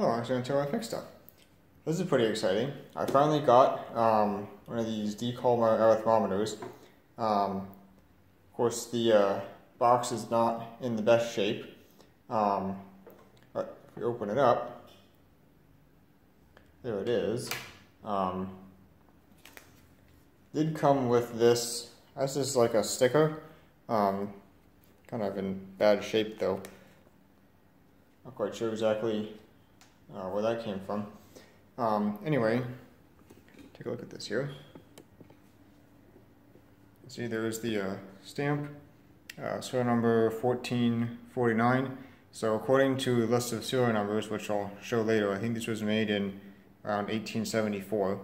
Oh, I was going to tell I fixed stuff. This is pretty exciting. I finally got um, one of these de Colmar arithmometers. Um, of course, the uh, box is not in the best shape. Um, but if we open it up, there it is. Um, did come with this. This is like a sticker. Um, kind of in bad shape though. Not quite sure exactly uh, where that came from. Um, anyway, take a look at this here. See, there's the uh, stamp, uh, serial number 1449. So according to the list of serial numbers, which I'll show later, I think this was made in around 1874.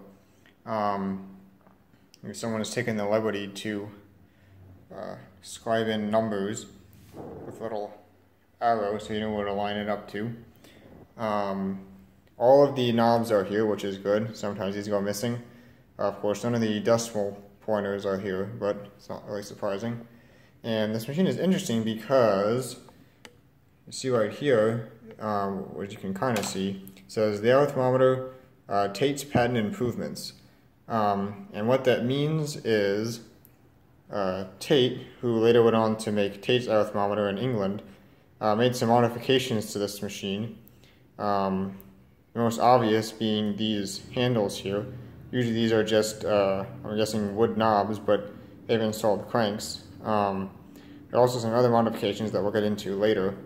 Um, someone has taken the liberty to uh, scribe in numbers with little arrows so you know where to line it up to. Um, all of the knobs are here, which is good. Sometimes these go missing. Of course, none of the decimal pointers are here, but it's not really surprising. And this machine is interesting because you see right here, um, which you can kind of see, says the arithmometer uh, Tate's patent improvements. Um, and what that means is uh, Tate, who later went on to make Tate's arithmometer in England, uh, made some modifications to this machine. Um, the most obvious being these handles here. Usually these are just, uh, I'm guessing, wood knobs, but they've installed cranks. Um, there are also some other modifications that we'll get into later.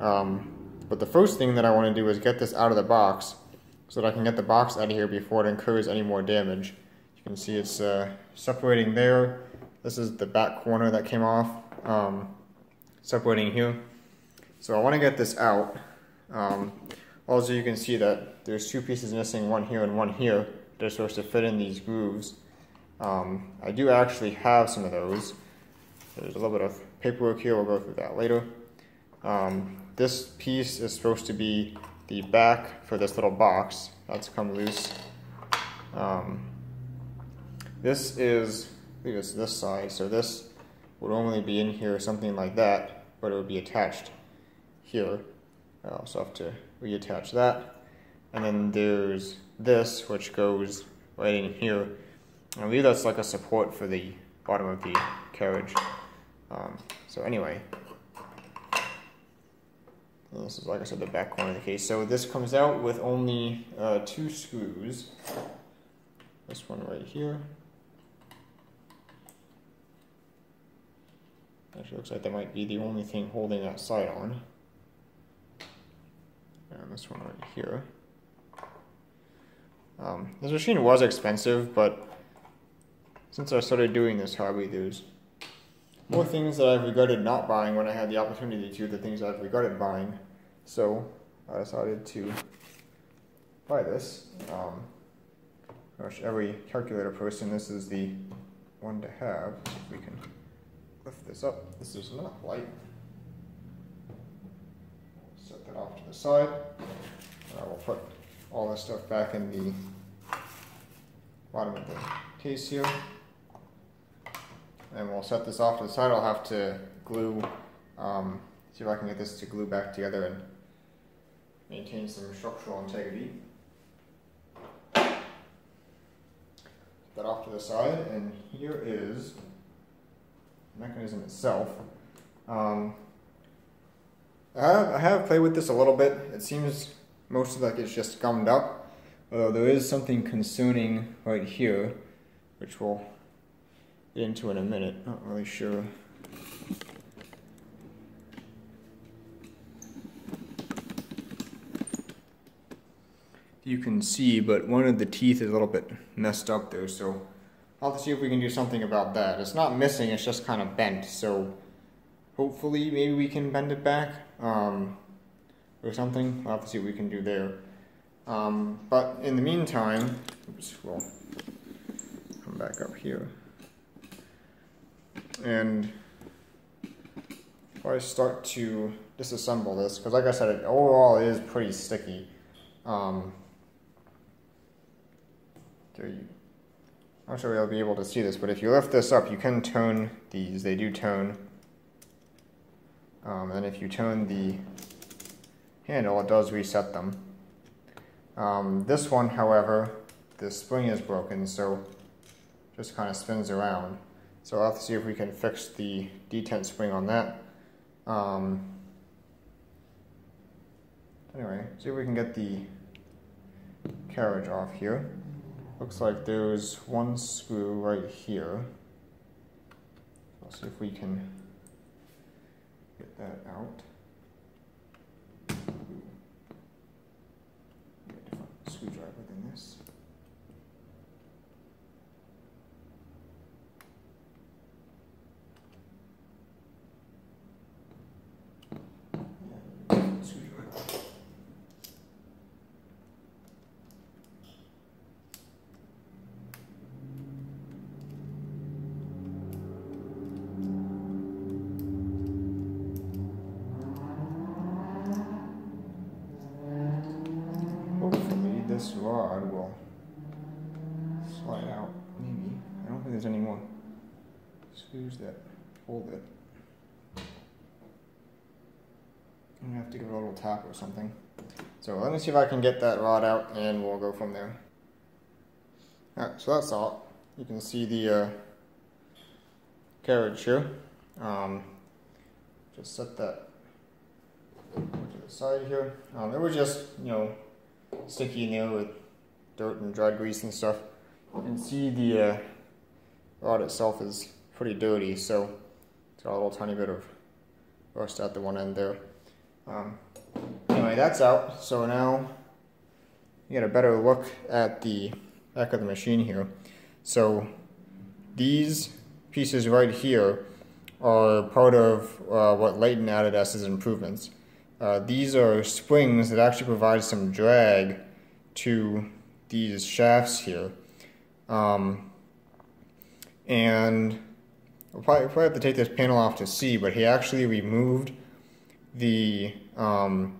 Um, but the first thing that I want to do is get this out of the box so that I can get the box out of here before it incurs any more damage. You can see it's uh, separating there. This is the back corner that came off, um, separating here. So I want to get this out. Um, also, you can see that there's two pieces missing, one here and one here. They're supposed to fit in these grooves. Um, I do actually have some of those. There's a little bit of paperwork here, we'll go through that later. Um, this piece is supposed to be the back for this little box. That's come loose. Um, this is, I think it's this side, so this would normally be in here, something like that, but it would be attached here. I also have to reattach that. And then there's this, which goes right in here. I believe that's like a support for the bottom of the carriage. Um, so anyway, this is, like I said, the back corner of the case. So this comes out with only uh, two screws. This one right here. Actually looks like that might be the only thing holding that side on. And this one right here. Um, this machine was expensive, but since I started doing this hobby, there's more things that I've regretted not buying when I had the opportunity to the things I've regretted buying. So I decided to buy this. Um, gosh, every calculator person, this is the one to have. if we can lift this up. This is not light. Off to the side. I will put all this stuff back in the bottom of the case here. And we'll set this off to the side. I'll have to glue, um, see if I can get this to glue back together and maintain some structural integrity. That off to the side, and here is the mechanism itself. Um, I, have, played with this a little bit. It seems mostly like it's just gummed up, although there is something concerning right here, which we'll get into in a minute. Not really sure you can see, but one of the teeth is a little bit messed up there, so I'll have to see if we can do something about that. It's not missing, it's just kind of bent, so hopefully maybe we can bend it back um, or something. To see what we can do there. Um, but in the meantime, oops, we'll come back up here. And if I start to disassemble this, because like I said, it overall is pretty sticky. Um, I'm not sure you'll be able to see this, but if you lift this up, you can tone these. They do tone. Um, and if you turn the handle, it does reset them. Um, this one, however, the spring is broken, so just kind of spins around. So I'll have to see if we can fix the detent spring on that. Um, anyway, see if we can get the carriage off here. Looks like there's one screw right here. I'll see if we can get that out. screwdriver than this. this rod will slide out, maybe. I don't think there's any more that hold it. I'm gonna have to give it a little tap or something. So let me see if I can get that rod out and we'll go from there. Alright, so that's all. You can see the uh, carriage here. Um, just set that to the side here. Um, it was just, you know, sticky in there with dirt and dried grease and stuff. You can see the uh, rod itself is pretty dirty, so it's got a little tiny bit of rust at the one end there. Um, anyway, that's out. So now you get a better look at the back of the machine here. So these pieces right here are part of uh, what Layton added as his improvements. Uh, these are springs that actually provide some drag to these shafts here. Um, and we'll probably, probably, have to take this panel off to see, but he actually removed the um,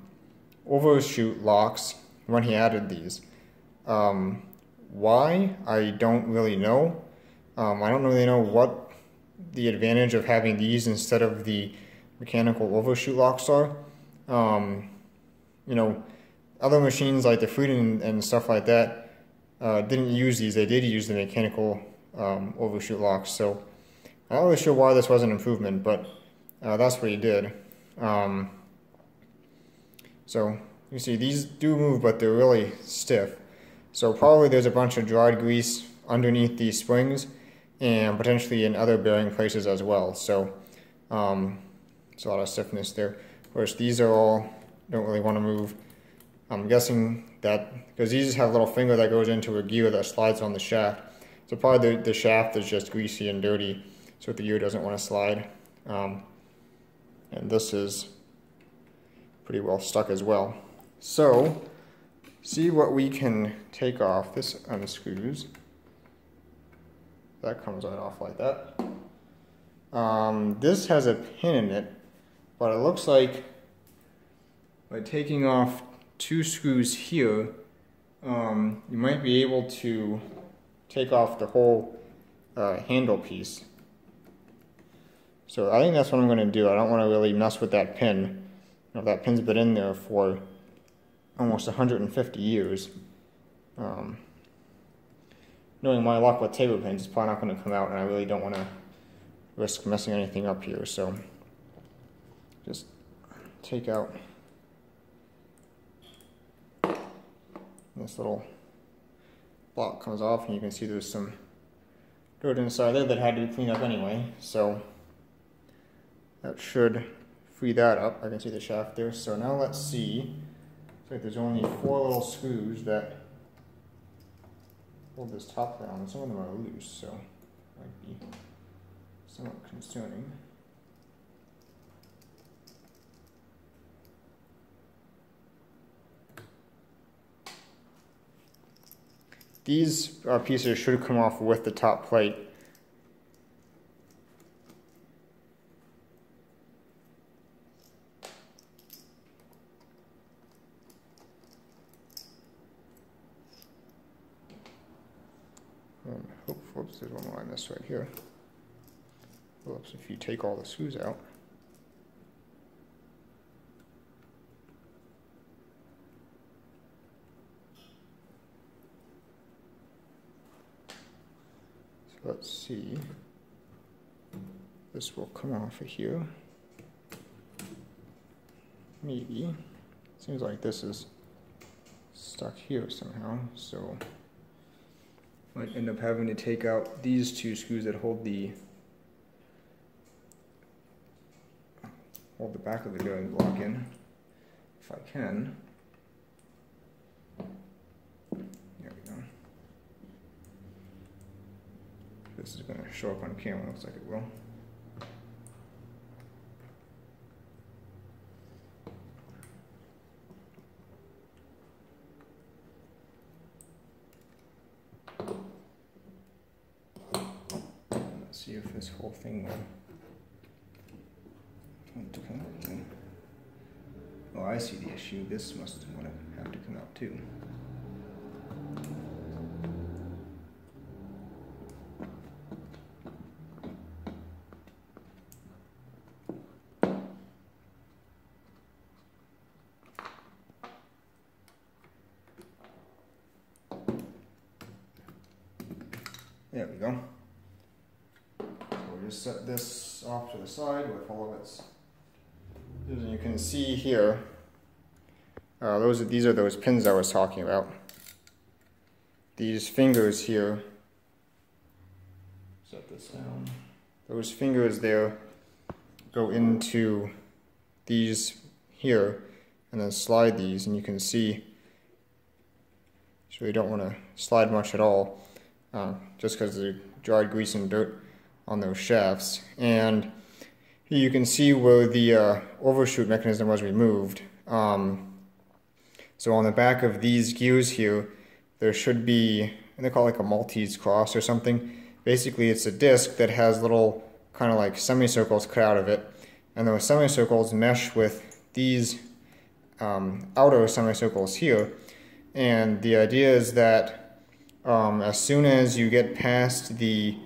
overshoot locks when he added these. Um, why? I don't really know. Um, I don't really know what the advantage of having these instead of the mechanical overshoot locks are. Um, you know, other machines like the Friden and stuff like that uh, didn't use these. They did use the mechanical um, overshoot locks. So I'm not really sure why this was an improvement, but uh, that's what he did. Um, so you see these do move, but they're really stiff. So probably there's a bunch of dried grease underneath these springs and potentially in other bearing places as well. So um, there's a lot of stiffness there Of course, these are all, don't really want to move. I'm guessing that, because these just have a little finger that goes into a gear that slides on the shaft. So probably the, the shaft is just greasy and dirty, so the gear doesn't want to slide. Um, and this is pretty well stuck as well. So, see what we can take off. This unscrews. That comes right off like that. Um, this has a pin in it but it looks like by taking off two screws here, um, you might be able to take off the whole uh, handle piece. So I think that's what I'm going to do. I don't want to really mess with that pin. You know, that pin's been in there for almost 150 years. Um, knowing my luck with taper pins, it's probably not going to come out, and I really don't want to risk messing anything up here. So just take out this little block comes off and you can see there's some dirt inside there that had to be cleaned up anyway so that should free that up. I can see the shaft there. So now let's see. Looks like there's only four little screws that hold this top down some of them are loose so might be somewhat concerning. These uh, pieces should come off with the top plate. whoops, there's one more I missed right here. Whoops, if you take all the screws out, so let's see, this will come off of here, maybe, seems like this is stuck here somehow, so might end up having to take out these two screws that hold the hold the back of the bearing block in if I can. There we go. This is going to show up on camera, looks like it will. Let's see if this whole thing Oh, I see the issue. This must want to have to come out too. There we go. Just set this off to the side with all of its and you can see here, uh, those are, these are those pins I was talking about. These fingers here, set this down. Those fingers there go into these here and then slide these and you can see so you don't want to slide much at all uh, just because of the dried grease and dirt on those shafts and you can see where the uh, overshoot mechanism was removed. Um, so on the back of these gears here, there should be, and they call it like a Maltese cross or something. Basically, it's a disc that has little kind of like semicircles cut out of it. And those semicircles mesh with these um, outer semicircles here. And the idea is that um, as soon as you get past the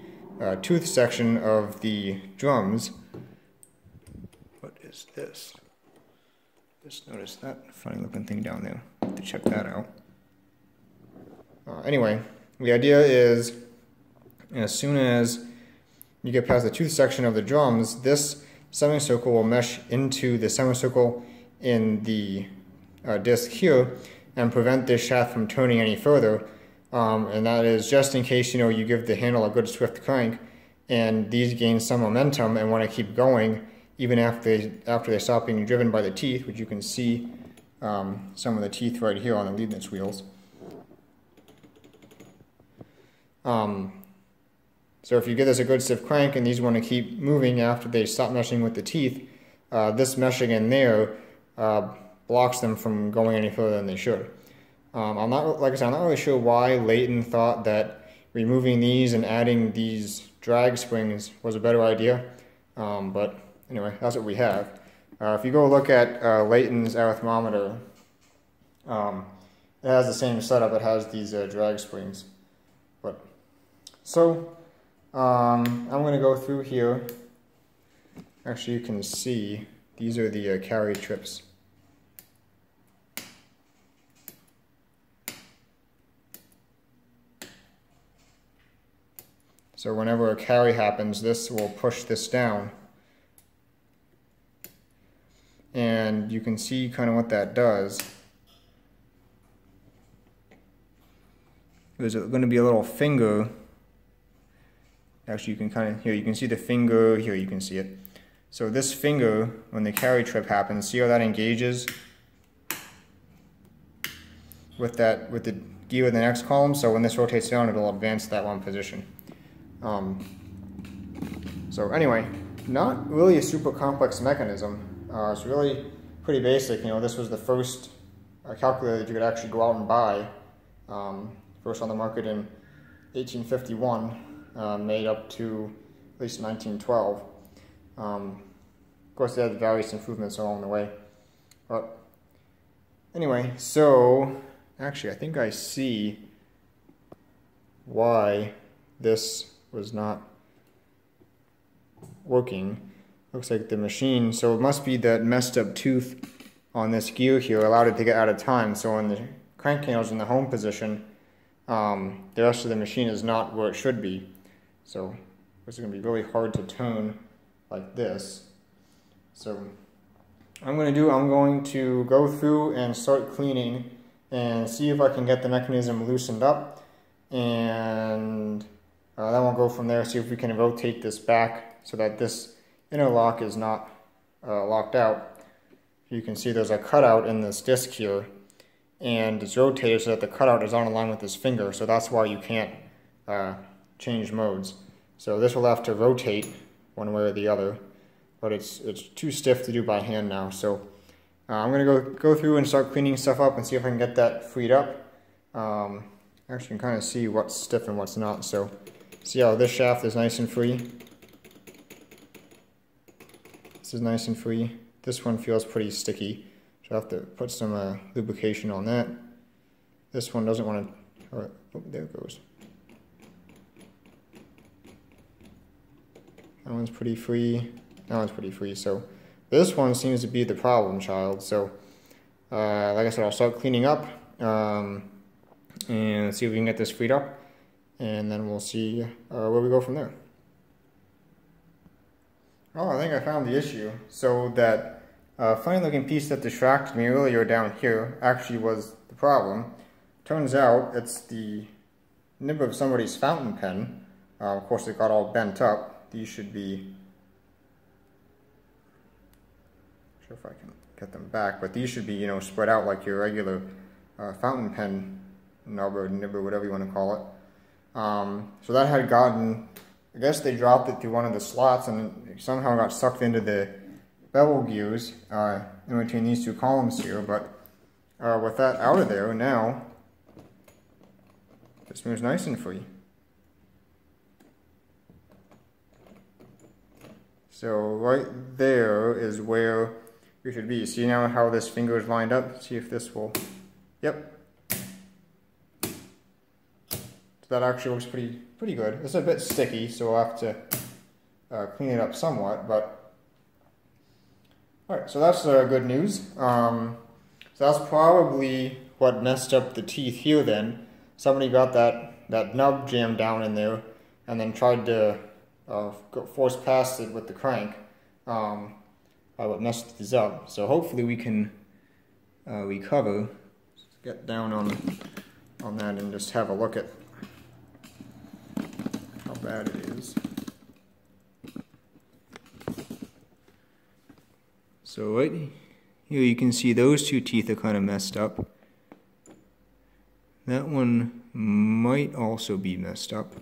uh, tooth section of the drums, What is this. Just notice that funny looking thing down there. Have to check that out. Uh, anyway, the idea is as soon as you get past the tooth section of the drums, this semicircle will mesh into the semicircle in the uh, disc here and prevent this shaft from turning any further. Um, and that is just in case you know you give the handle a good swift crank and these gain some momentum and want to keep going even after they, after they stop being driven by the teeth, which you can see um, some of the teeth right here on the Leibniz wheels. Um, so if you give this a good stiff crank and these want to keep moving after they stop meshing with the teeth, uh, this meshing in there uh, blocks them from going any further than they should. Um, I'm not, like I said, I'm not really sure why Layton thought that removing these and adding these drag springs was a better idea, um, but anyway, that's what we have. Uh, if you go look at uh, Layton's arithmometer, um, it has the same setup. It has these uh, drag springs. But so um, I'm going to go through here. Actually, you can see these are the uh, carry trips. So whenever a carry happens, this will push this down and you can see kind of what that does. There's going to be a little finger. Actually, you can kind of, here you can see the finger, here you can see it. So this finger, when the carry trip happens, see how that engages with that, with the gear in the next column. So when this rotates down, it'll advance that one position. Um, so anyway, not really a super complex mechanism. Uh, it's really pretty basic. You know, this was the first uh, calculator that you could actually go out and buy. Um, first on the market in 1851, uh, made up to at least 1912. Um, of course, they had various improvements along the way. But anyway, so actually, I think I see why this was not working looks like the machine, so it must be that messed up tooth on this gear here allowed it to get out of time. So when the crank is in the home position, um, the rest of the machine is not where it should be. So it's going to be really hard to turn like this. So I'm going to do, I'm going to go through and start cleaning and see if I can get the mechanism loosened up. And uh, then we'll go from there, see if we can rotate this back so that this inner lock is not uh, locked out. You can see there's a cutout in this disc here and it's rotated so that the cutout is on a line with this finger, so that's why you can't uh, change modes. So this will have to rotate one way or the other, but it's it's too stiff to do by hand now. So uh, I'm gonna go go through and start cleaning stuff up and see if I can get that freed up. Um, actually, can kind of see what's stiff and what's not. So see how this shaft is nice and free. This is nice and free. This one feels pretty sticky. So I have to put some uh, lubrication on that. This one doesn't want to, oh, there it goes. That one's pretty free. That one's pretty free. So this one seems to be the problem child. So uh, like I said, I'll start cleaning up um, and see if we can get this freed up. And then we'll see uh, where we go from there. Oh, I think I found the issue. So that a funny looking piece that distracted me earlier down here actually was the problem. Turns out it's the nib of somebody's fountain pen. Uh, of course it got all bent up. These should be, sure if I can get them back, but these should be, you know, spread out like your regular uh, fountain pen nub or nib or whatever you want to call it. Um, so that had gotten, I guess they dropped it through one of the slots and somehow got sucked into the bevel gears uh, in between these two columns here, but uh, with that out of there now, this moves nice and free. So right there is where we should be. See now how this finger is lined up? See if this will, yep. So that actually looks pretty, pretty good. It's a bit sticky, so we'll have to uh, clean it up somewhat, but all right, so that's uh, good news. Um, so that's probably what messed up the teeth here then. Somebody got that, that nub jammed down in there and then tried to uh, force past it with the crank. Um, what messed these up. So hopefully we can uh, recover, get down on, on that and just have a look at bad it is. So right here you can see those two teeth are kind of messed up. That one might also be messed up.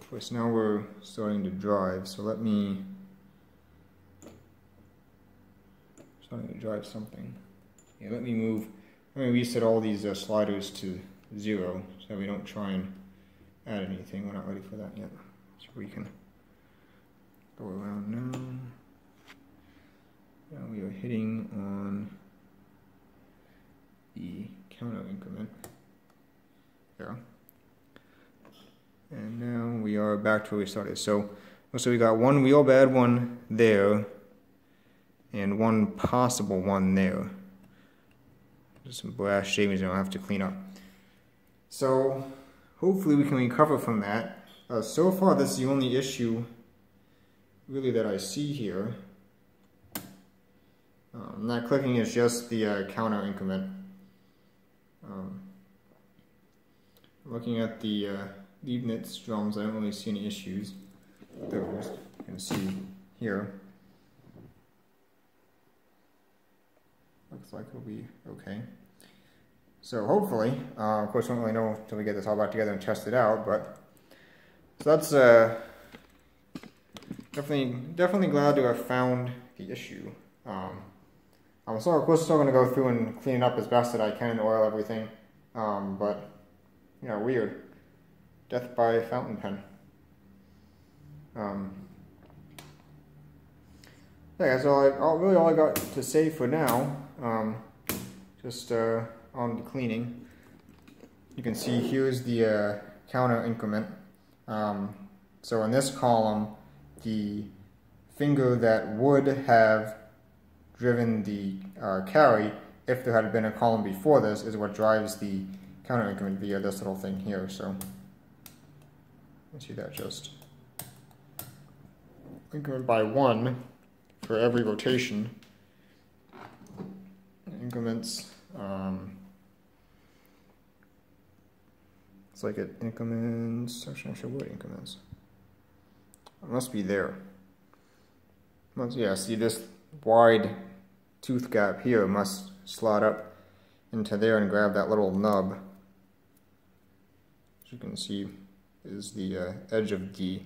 Of course now we're starting to drive, so let me starting to drive something. Yeah, let me move, let me reset all these uh, sliders to zero so we don't try and add anything. We're not ready for that yet. So we can go around now. Now we are hitting on the counter increment. There. And now we are back to where we started. So, so we got one real bad one there, and one possible one there. Just some brass shavings I don't have to clean up. So, hopefully we can recover from that. Uh, so far, this is the only issue really that I see here. Um, that clicking is just the uh, counter increment. Um, looking at the uh, Leibniz drums, I don't really see any issues those. You can see here. Looks like it'll be okay. So hopefully, uh, of course, we don't really know until we get this all back together and test it out, but so that's uh, definitely definitely glad to have found the issue. Um, um, so of course still going to go through and clean it up as best that I can and oil everything. Um, but, you know, weird. Death by fountain pen. Um, yeah, that's all, I, all, really all I got to say for now. Um, just uh, on the cleaning. You can see here's the uh, counter increment. Um, so in this column, the finger that would have driven the uh, carry, if there had been a column before this, is what drives the counter increment via this little thing here. So see that just increment by one for every rotation. Increments, um, it's like it increments, actually, actually what increments? It must be there. Must, yeah, see this wide tooth gap here must slot up into there and grab that little nub. As you can see is the uh, edge of the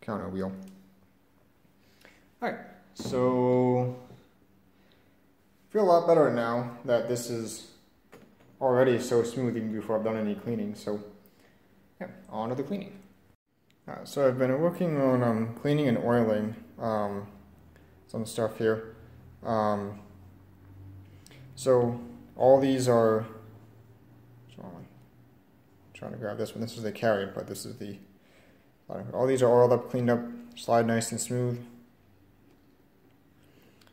counter wheel. Alright, so feel a lot better now that this is already so smooth even before I've done any cleaning. So yeah, on to the cleaning. Uh, so I've been working on um, cleaning and oiling um, some stuff here. Um, so all these are, I'm trying to grab this one. This is the carrier, but this is the, all these are oiled up, cleaned up, slide nice and smooth.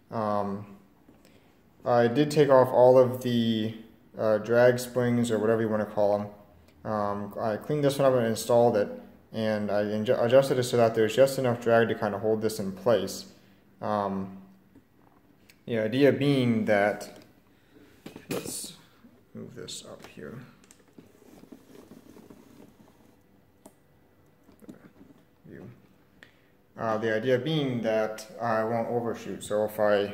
Um, I did take off all of the uh, drag springs or whatever you want to call them. Um, I cleaned this one up and installed it and I adjusted it so that there's just enough drag to kind of hold this in place. Um, the idea being that, let's move this up here. View. Uh, the idea being that I won't overshoot. So if I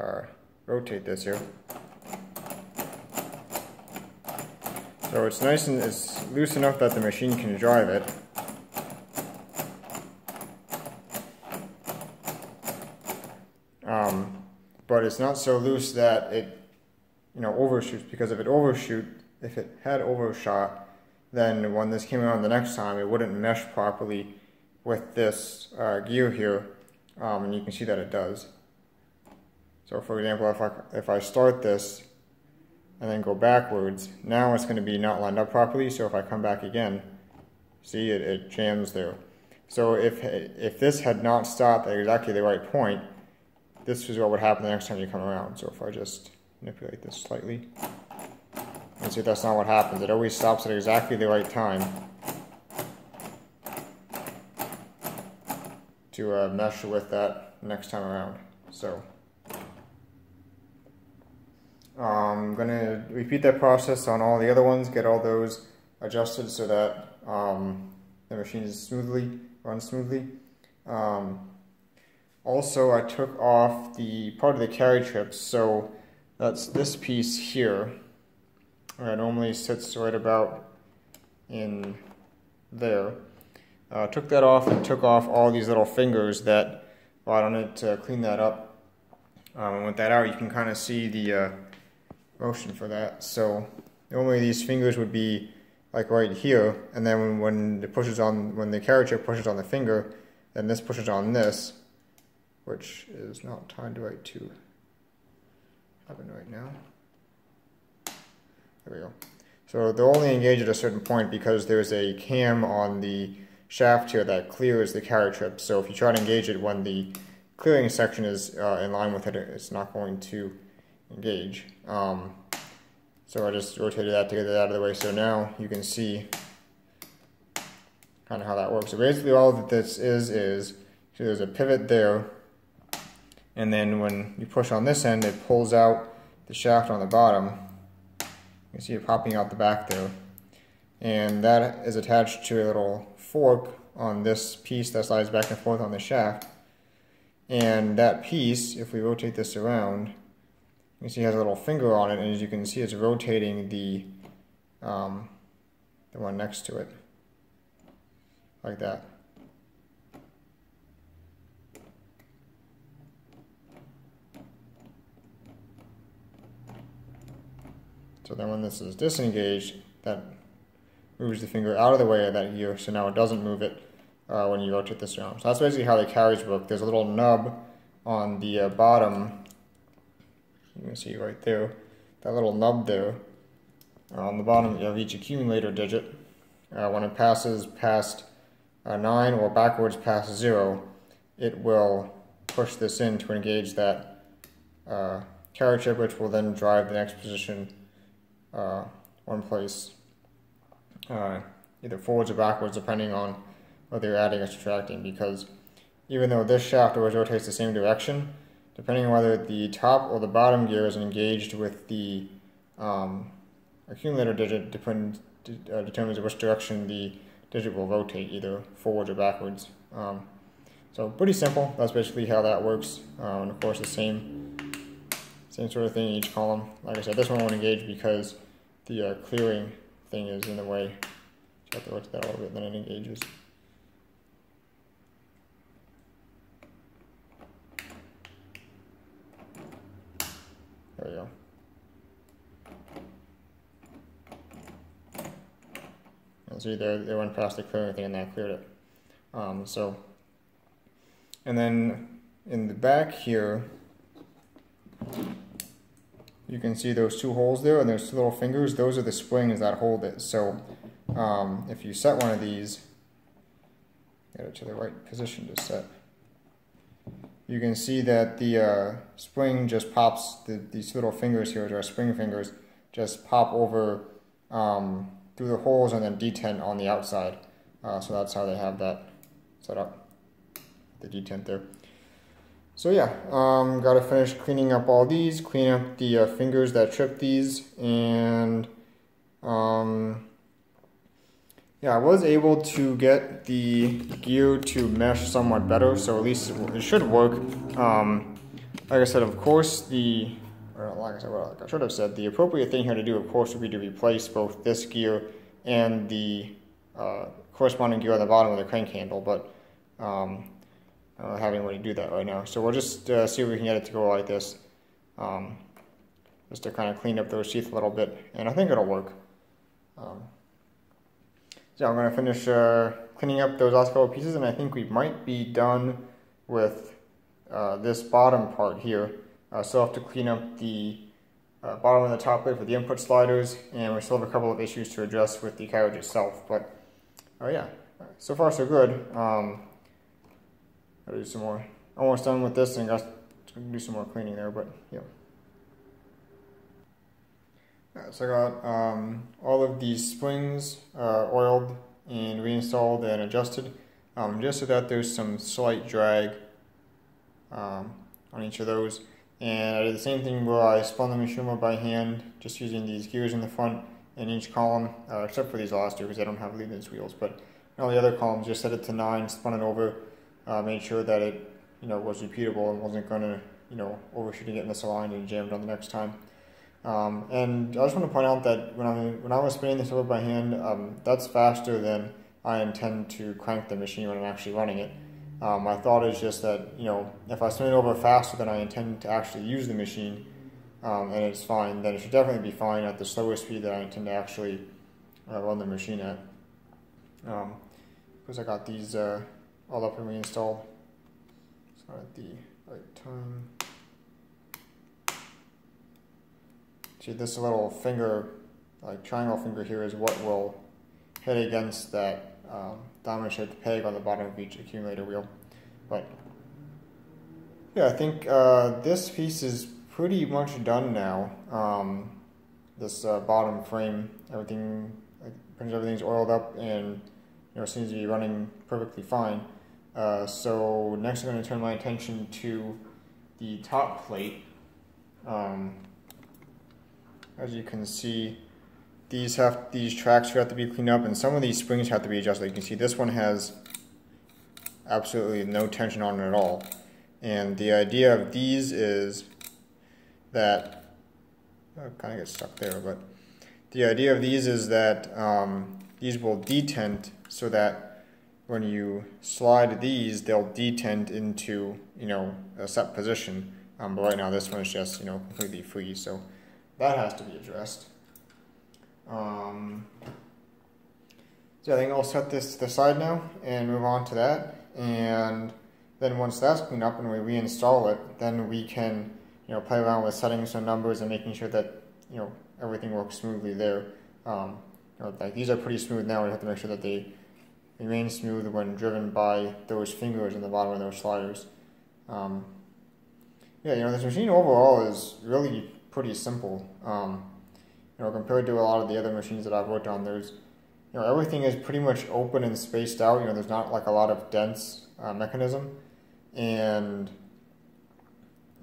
uh, rotate this here, so it's nice and it's loose enough that the machine can drive it. Um, but it's not so loose that it, you know, overshoots. Because if it overshoot, if it had overshot, then when this came around the next time, it wouldn't mesh properly with this uh, gear here, um, and you can see that it does. So for example, if I, if I start this and then go backwards, now it's going to be not lined up properly, so if I come back again, see it, it jams there. So if, if this had not stopped at exactly the right point, this is what would happen the next time you come around. So if I just manipulate this slightly, and see that's not what happens. It always stops at exactly the right time to uh, mesh with that next time around. So I'm going to repeat that process on all the other ones, get all those adjusted so that um, the machine smoothly, runs smoothly. Um, also, I took off the part of the carry trips, so that's this piece here. It normally sits right about in there. Uh, took that off and took off all these little fingers that brought on it to clean that up. Um, with that out, you can kind of see the uh, motion for that. So normally these fingers would be like right here, and then when, it pushes on, when the trip pushes on the finger, then this pushes on this, which is not tied right to happen right now. There we go. So they'll only engage at a certain point because there's a cam on the shaft here that clears the carry trip. So if you try to engage it when the clearing section is uh, in line with it, it's not going to engage. Um, so I just rotated that to get it out of the way. So now you can see kind of how that works. So basically all that this is, is so there's a pivot there and then when you push on this end it pulls out the shaft on the bottom you can see it popping out the back there and that is attached to a little fork on this piece that slides back and forth on the shaft and that piece if we rotate this around you see it has a little finger on it and as you can see it's rotating the um, the one next to it like that So then when this is disengaged, that moves the finger out of the way of that gear, so now it doesn't move it uh, when you rotate this around. So that's basically how the carries work. There's a little nub on the uh, bottom, you can see right there, that little nub there uh, on the bottom of each accumulator digit. Uh, when it passes past uh, 9 or backwards past 0, it will push this in to engage that uh, carry trip, which will then drive the next position uh, one place, uh, either forwards or backwards, depending on whether you're adding or subtracting, because even though this shaft always rotates the same direction, depending on whether the top or the bottom gear is engaged with the um, accumulator digit uh, determines which direction the digit will rotate, either forwards or backwards. Um, so pretty simple. That's basically how that works. Uh, and of course the same, same sort of thing in each column. Like I said, this one won't engage because the uh, clearing thing is in the way. So I have to rotate that a little bit, then it engages. There we go. And see there, they went past the clearing thing and that cleared it. Um, so, and then in the back here, you can see those two holes there and those two little fingers, those are the springs that hold it. So um, if you set one of these, get it to the right position to set, you can see that the uh, spring just pops, the, these little fingers here, which are spring fingers, just pop over um, through the holes and then detent on the outside. Uh, so that's how they have that set up, the detent there. So yeah, um, got to finish cleaning up all these, clean up the uh, fingers that trip these, and um, yeah, I was able to get the gear to mesh somewhat better, so at least it should work. Um, like I said, of course, the, like I said, well, like I should have said, the appropriate thing here to do, of course, would be to replace both this gear and the uh, corresponding gear on the bottom of the crank handle, but um, I don't have any way to do that right now. So we'll just uh, see if we can get it to go like this, um, just to kind of clean up those teeth a little bit, and I think it'll work. Um, so I'm going to finish uh, cleaning up those last couple pieces, and I think we might be done with uh, this bottom part here. Uh, still have to clean up the uh, bottom and the top lid for the input sliders, and we still have a couple of issues to address with the carriage itself. But, oh yeah, so far so good. Um, I'll do some more. Almost done with this and got to do some more cleaning there, but yeah. So I got um, all of these springs uh, oiled and reinstalled and adjusted, um, just so that there's some slight drag um, on each of those. And I did the same thing where I spun the machine by hand, just using these gears in the front in each column, uh, except for these last two because I don't have Leibniz wheels. But all the other columns, just set it to nine, spun it over, uh, made sure that it you know was repeatable and wasn't going to you know overshoot and get misaligned and jammed on the next time. Um, and I just want to point out that when I when I was spinning this over by hand, um, that's faster than I intend to crank the machine when I'm actually running it. Um, my thought is just that you know if I spin it over faster than I intend to actually use the machine, um, and it's fine, then it should definitely be fine at the slower speed that I intend to actually uh, run the machine at. Because um, I got these uh, all up and reinstalled. So at the right time. See this little finger, like triangle finger here is what will hit against that um, diamond shaped peg on the bottom of each accumulator wheel. But yeah, I think uh, this piece is pretty much done now. Um, this uh, bottom frame, everything, pretty much everything's oiled up and you know seems to be running perfectly fine. Uh, so next I'm going to turn my attention to the top plate. Um, as you can see, these have these tracks have to be cleaned up, and some of these springs have to be adjusted. You can see this one has absolutely no tension on it at all. And the idea of these is that I kind of get stuck there, but the idea of these is that um, these will detent so that when you slide these, they'll detent into you know a set position. Um, but right now, this one is just you know completely free, so that has to be addressed. Um, so I think I'll set this to the side now and move on to that. And then once that's cleaned up and we reinstall it, then we can you know play around with settings and numbers and making sure that you know everything works smoothly there. Um, you know, like these are pretty smooth now. We have to make sure that they remain smooth when driven by those fingers in the bottom of those sliders. Um, yeah, you know, this machine overall is really pretty simple. Um, you know, compared to a lot of the other machines that I've worked on, there's, you know, everything is pretty much open and spaced out. You know, there's not like a lot of dense uh, mechanism. and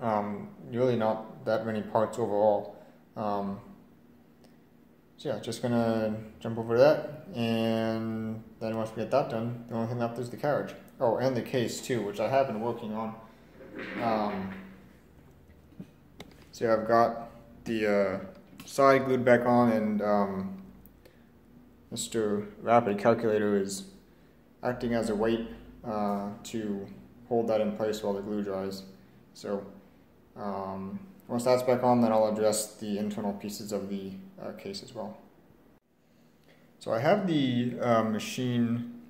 um, really not that many parts overall. Um, so yeah, just gonna jump over that, and then once we get that done, the only thing left is the carriage. Oh, and the case too, which I have been working on. Um, so I've got the uh, side glued back on, and um, Mr. Rapid Calculator is acting as a weight uh, to hold that in place while the glue dries. So um, once that's back on, then I'll address the internal pieces of the uh, case as well. So I have the uh, machine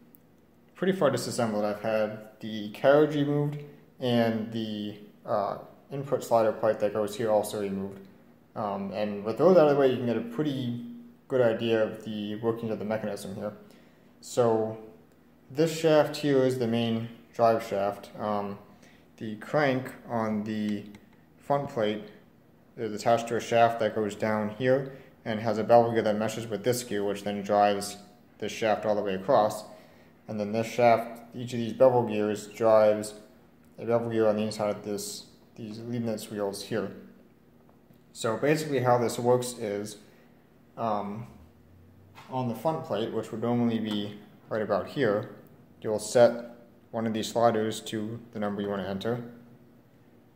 pretty far disassembled. I've had the carriage removed and the uh, input slider plate that goes here also removed. Um, and with those out of the way, you can get a pretty good idea of the workings of the mechanism here. So this shaft here is the main drive shaft. Um, the crank on the front plate is attached to a shaft that goes down here and has a bevel gear that meshes with this gear, which then drives this shaft all the way across. And then this shaft, each of these bevel gears drives a bevel gear on the inside of this these Leibniz wheels here. So basically how this works is um, on the front plate, which would normally be right about here, you'll set one of these sliders to the number you want to enter.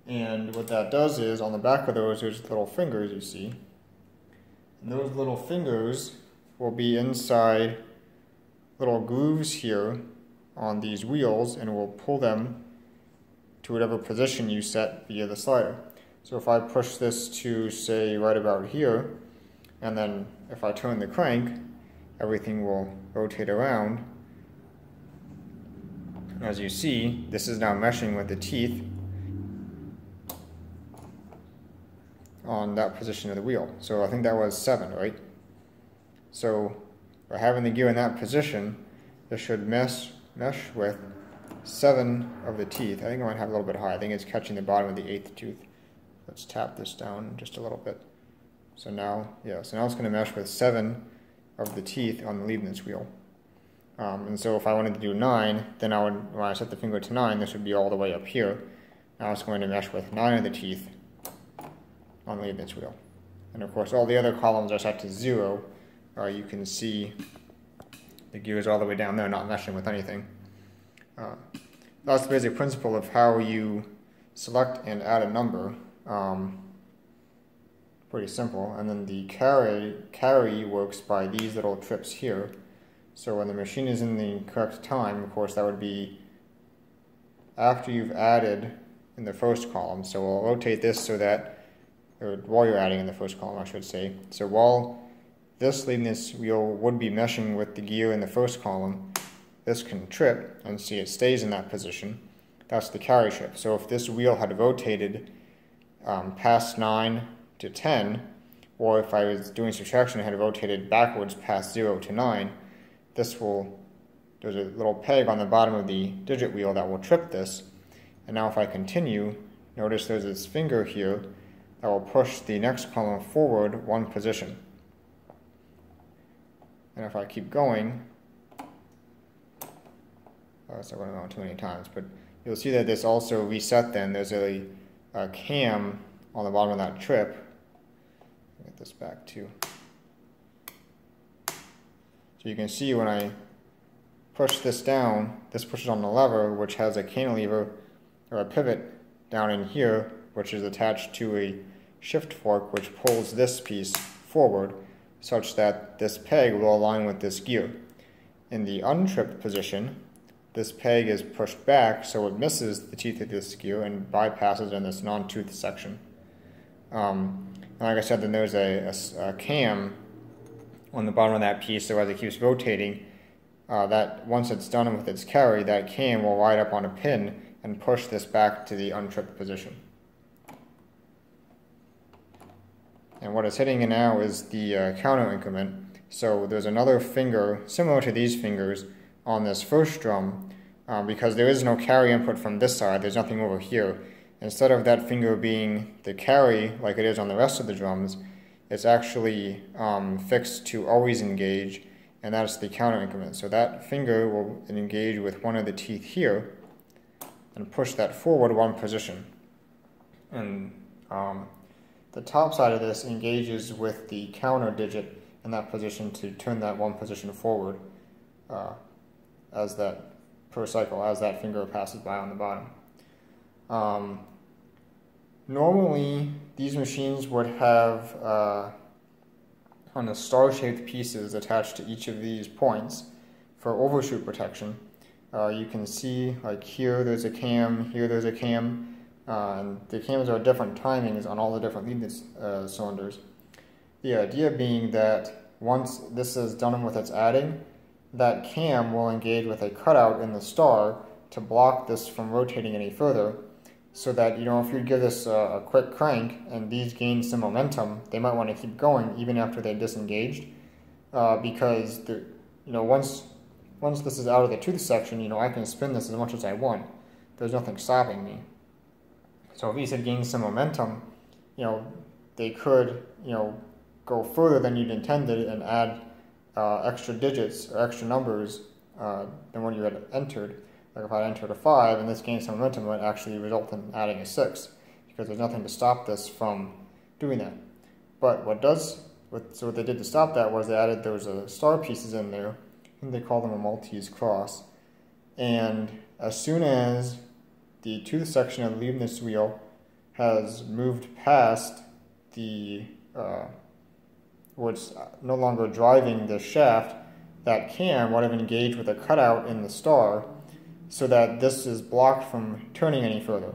And what that does is, on the back of those, there's little fingers you see. And those little fingers will be inside little grooves here on these wheels and will pull them to whatever position you set via the slider. So if I push this to say right about here, and then if I turn the crank, everything will rotate around. As you see, this is now meshing with the teeth on that position of the wheel. So I think that was 7, right? So by having the gear in that position, this should mesh, mesh with seven of the teeth. I think I might have a little bit high. I think it's catching the bottom of the eighth tooth. Let's tap this down just a little bit. So now, yeah, so now it's going to mesh with seven of the teeth on the Leibniz wheel. Um, and so if I wanted to do nine, then I would, when I set the finger to nine, this would be all the way up here. Now it's going to mesh with nine of the teeth on the Leibniz wheel. And of course, all the other columns are set to zero. Uh, you can see the gears all the way down there not meshing with anything. Uh, that's the basic principle of how you select and add a number. Um, pretty simple. And then the carry, carry works by these little trips here. So when the machine is in the correct time, of course, that would be after you've added in the first column. So we'll rotate this so that, or while you're adding in the first column, I should say. So while this Leibniz wheel would be meshing with the gear in the first column, this can trip, and see it stays in that position. That's the carry shift. So if this wheel had rotated um, past 9 to 10, or if I was doing subtraction and had rotated backwards past 0 to 9, this will, there's a little peg on the bottom of the digit wheel that will trip this. And now if I continue, notice there's this finger here that will push the next column forward one position. And if I keep going, uh, so I went around too many times, but you'll see that this also reset then. There's a, a cam on the bottom of that trip. Get this back too. So you can see when I push this down, this pushes on the lever, which has a cantilever or a pivot down in here, which is attached to a shift fork, which pulls this piece forward such that this peg will align with this gear. In the untripped position, this peg is pushed back so it misses the teeth of this gear and bypasses in this non-tooth section. Um, like I said, then there's a, a, a, cam on the bottom of that piece, so as it keeps rotating, uh, that once it's done with its carry, that cam will ride up on a pin and push this back to the untripped position. And what it's hitting now is the uh, counter increment. So there's another finger, similar to these fingers, on this first drum um, because there is no carry input from this side, there's nothing over here. Instead of that finger being the carry like it is on the rest of the drums, it's actually um, fixed to always engage and that's the counter increment. So that finger will engage with one of the teeth here and push that forward one position. And um, the top side of this engages with the counter digit in that position to turn that one position forward uh, as that per cycle as that finger passes by on the bottom. Um, normally, these machines would have uh, on the star-shaped pieces attached to each of these points for overshoot protection. Uh, you can see like here there's a cam, here there's a cam, uh, and the cams are different timings on all the different Leibniz uh, cylinders. The idea being that once this is done with its adding, that cam will engage with a cutout in the star to block this from rotating any further so that, you know, if you give this a, quick crank and these gain some momentum, they might want to keep going even after they disengaged uh, because, the, you know, once, once this is out of the tooth section, you know, I can spin this as much as I want. There's nothing stopping me. So if these had gained some momentum, you know, they could, you know, go further than you'd intended and add uh, extra digits or extra numbers uh, than what you had entered. Like if I entered a 5 and this gained some momentum, it would actually result in adding a 6 because there's nothing to stop this from doing that. But what does, what, so what they did to stop that was they added those uh, star pieces in there, and they call them a Maltese cross. And as soon as the tooth section of the Leibniz wheel has moved past the uh, was no longer driving the shaft, that cam would have engaged with a cutout in the star so that this is blocked from turning any further.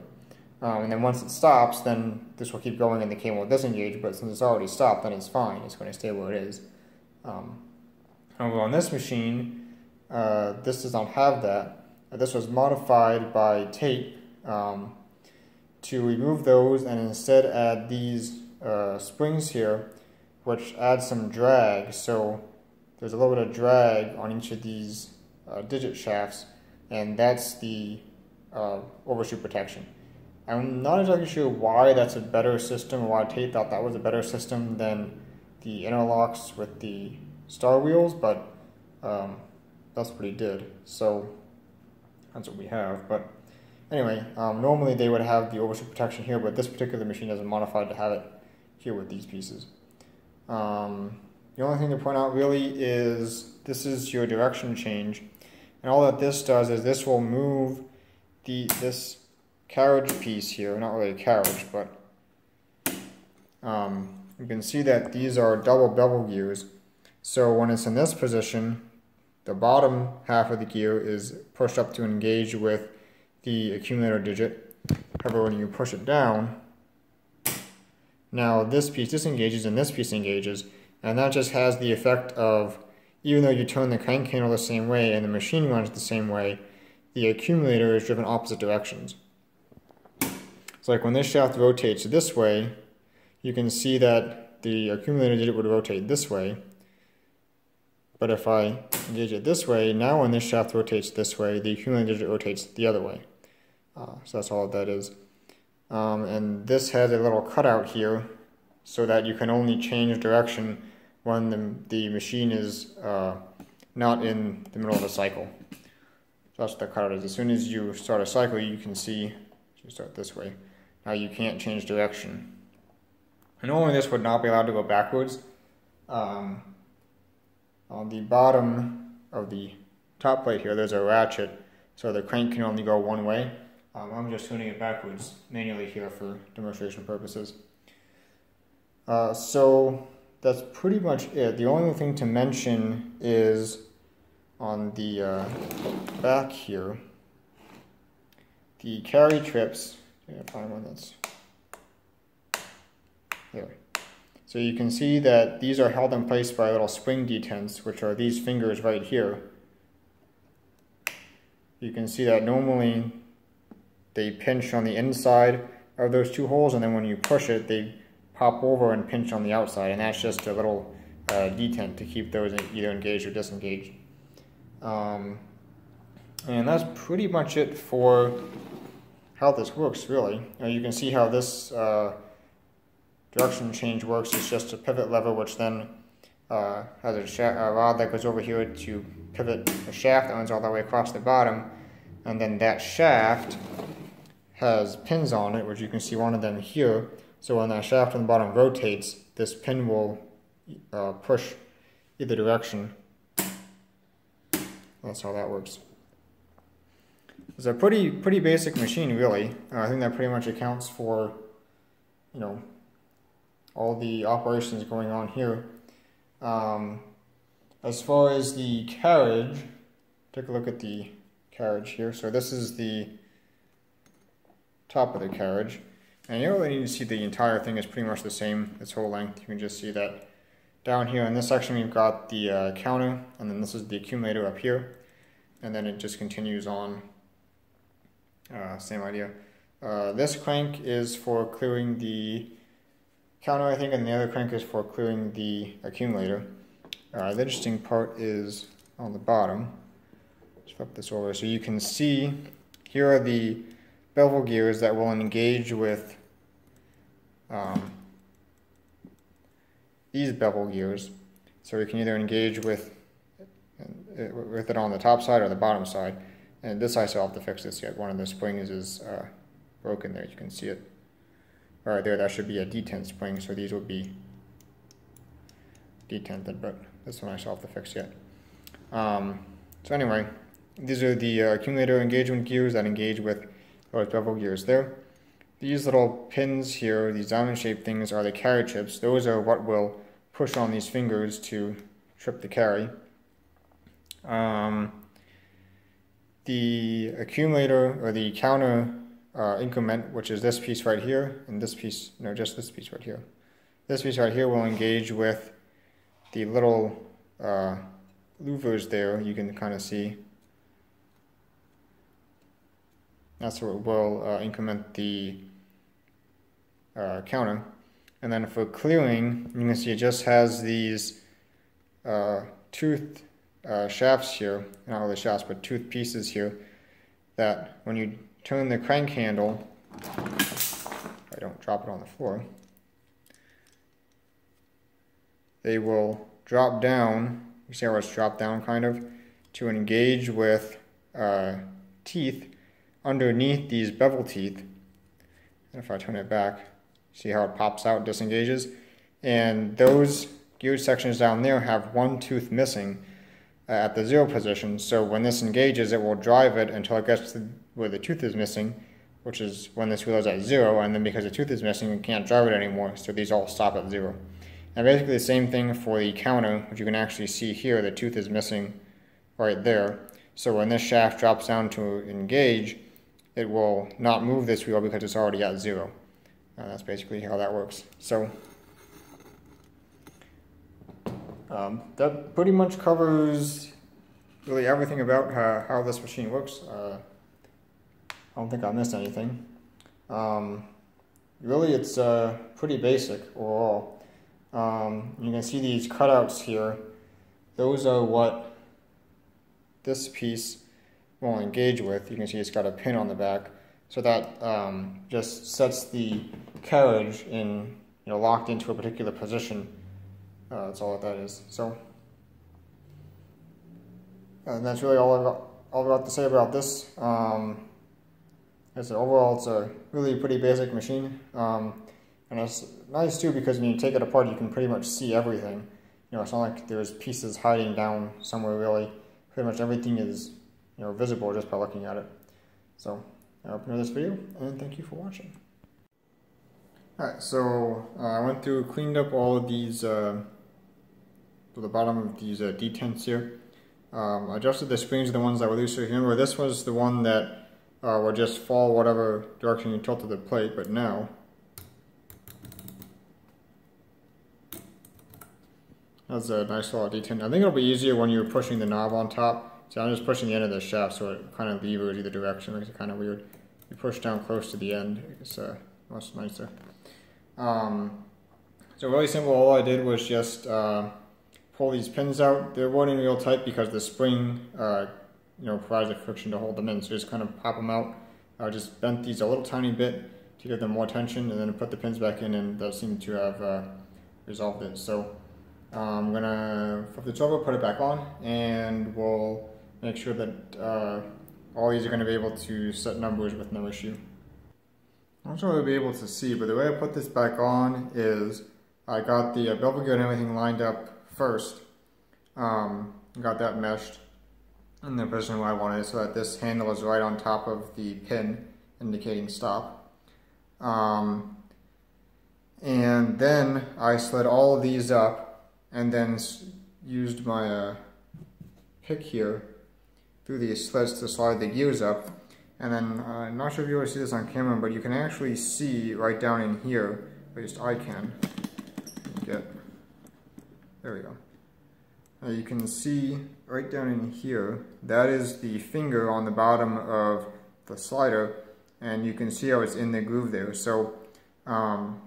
Um, and then once it stops, then this will keep going and the cam will disengage, but since it's already stopped, then it's fine. It's going to stay where it is. Um, however, on this machine, uh, this does not have that. Uh, this was modified by Tate um, to remove those and instead add these uh, springs here which adds some drag. So there's a little bit of drag on each of these uh, digit shafts, and that's the uh, overshoot protection. I'm not exactly sure why that's a better system, or why Tate thought that was a better system than the interlocks with the star wheels, but um, that's what he did. So that's what we have. But anyway, um, normally they would have the overshoot protection here, but this particular machine is modified to have it here with these pieces. Um, the only thing to point out really is this is your direction change. And all that this does is this will move the this carriage piece here, not really a carriage, but um, you can see that these are double bevel gears. So when it's in this position, the bottom half of the gear is pushed up to engage with the accumulator digit. However, when you push it down, now this piece disengages and this piece engages, and that just has the effect of, even though you turn the crank handle the same way and the machine runs the same way, the accumulator is driven opposite directions. So like when this shaft rotates this way, you can see that the accumulator digit would rotate this way. But if I engage it this way, now when this shaft rotates this way, the accumulator digit rotates the other way. Uh, so that's all that is. Um, and this has a little cutout here so that you can only change direction when the, the machine is uh, not in the middle of a cycle. That's what the cutout is. As soon as you start a cycle, you can see, you start this way, now you can't change direction. And normally this would not be allowed to go backwards. Um, on the bottom of the top plate here, there's a ratchet, so the crank can only go one way. Um, I'm just tuning it backwards manually here for demonstration purposes. Uh, so that's pretty much it. The only thing to mention is on the uh, back here, the carry trips, find one that's there. So you can see that these are held in place by little spring detents, which are these fingers right here. You can see that normally they pinch on the inside of those two holes, and then when you push it, they pop over and pinch on the outside, and that's just a little uh, detent to keep those either engaged or disengaged. Um, and that's pretty much it for how this works, really. Uh, you can see how this uh, direction change works. It's just a pivot lever, which then uh, has a, a, rod that goes over here to pivot a shaft that runs all the way across the bottom and then that shaft has pins on it, which you can see one of them here. So when that shaft on the bottom rotates, this pin will uh, push either direction. That's how that works. It's a pretty pretty basic machine, really. Uh, I think that pretty much accounts for, you know, all the operations going on here. Um, as far as the carriage, take a look at the carriage here. So this is the top of the carriage. And you don't really need to see the entire thing is pretty much the same, its whole length. You can just see that down here in this section we've got the uh, counter, and then this is the accumulator up here. And then it just continues on, uh, same idea. Uh, this crank is for clearing the counter, I think, and the other crank is for clearing the accumulator. Uh, the interesting part is on the bottom. Let's flip this over so you can see here are the bevel gears that will engage with um, these bevel gears. So we can either engage with with it on the top side or the bottom side. And this I still have to fix this yet. One of the springs is uh, broken there. You can see it. Right there, that should be a detent spring, so these would be detented, but this one I still have to fix yet. Um, so anyway, these are the uh, accumulator engagement gears that engage with those bevel gears there. These little pins here, these diamond shaped things are the carry trips. Those are what will push on these fingers to trip the carry. Um, the accumulator or the counter uh, increment, which is this piece right here, and this piece, no, just this piece right here. This piece right here will engage with the little uh, louvers there, you can kind of see. That's what will uh, increment the uh, counter. And then for clearing, you can see it just has these uh, tooth uh, shafts here, not really shafts, but tooth pieces here, that when you turn the crank handle, I don't drop it on the floor, they will drop down, you see how it's dropped down kind of, to engage with uh, teeth underneath these bevel teeth. And if I turn it back, see how it pops out, disengages? And those geared sections down there have one tooth missing at the zero position. So when this engages, it will drive it until it gets to where the tooth is missing, which is when this wheel is at zero. And then because the tooth is missing, you can't drive it anymore. So these all stop at zero. And basically the same thing for the counter, which you can actually see here, the tooth is missing right there. So when this shaft drops down to engage, it will not move this wheel because it's already at zero. Uh, that's basically how that works. So um, that pretty much covers really everything about uh, how this machine works. Uh, I don't think I missed anything. Um, really, it's uh, pretty basic overall. Um, you can see these cutouts here. Those are what this piece will engage with. You can see it's got a pin on the back. So that um, just sets the carriage in, you know, locked into a particular position. Uh, that's all that, that is. So, and that's really all I've got, all I've got to say about this. Um, I said overall, it's a really pretty basic machine. Um, and it's nice too because when you take it apart, you can pretty much see everything. You know, it's not like there's pieces hiding down somewhere really. Pretty much everything is, you know, visible just by looking at it. So, I hope you enjoyed this video, and thank you for watching. Alright, so uh, I went through, cleaned up all of these, uh, the bottom of these uh, detents here. Um, adjusted the springs the ones that were looser. Remember, this was the one that uh, would just fall whatever direction you tilted the plate, but now That's a nice little detent. I think it'll be easier when you're pushing the knob on top. So I'm just pushing the end of the shaft so it kind of levers either direction. Makes it kind of weird. You push down close to the end, it's uh, much nicer. Um, so really simple, all I did was just uh, pull these pins out. They're running real tight because the spring uh, you know, provides the friction to hold them in. So just kind of pop them out. I just bent these a little tiny bit to give them more tension and then put the pins back in and that seemed to have uh, resolved it. So I'm gonna flip the over, put it back on, and we'll make sure that uh, all these are going to be able to set numbers with no issue. I'm not sure you'll be able to see, but the way I put this back on is I got the uh, gear and everything lined up first. Um, got that meshed in the position where I wanted so that this handle is right on top of the pin indicating stop. Um, and then I slid all of these up and then used my uh, pick here through these slits to slide the gears up. And then, uh, I'm not sure if you to see this on camera, but you can actually see right down in here, at least I can, get, there we go. Uh, you can see right down in here, that is the finger on the bottom of the slider, and you can see how it's in the groove there. So, um,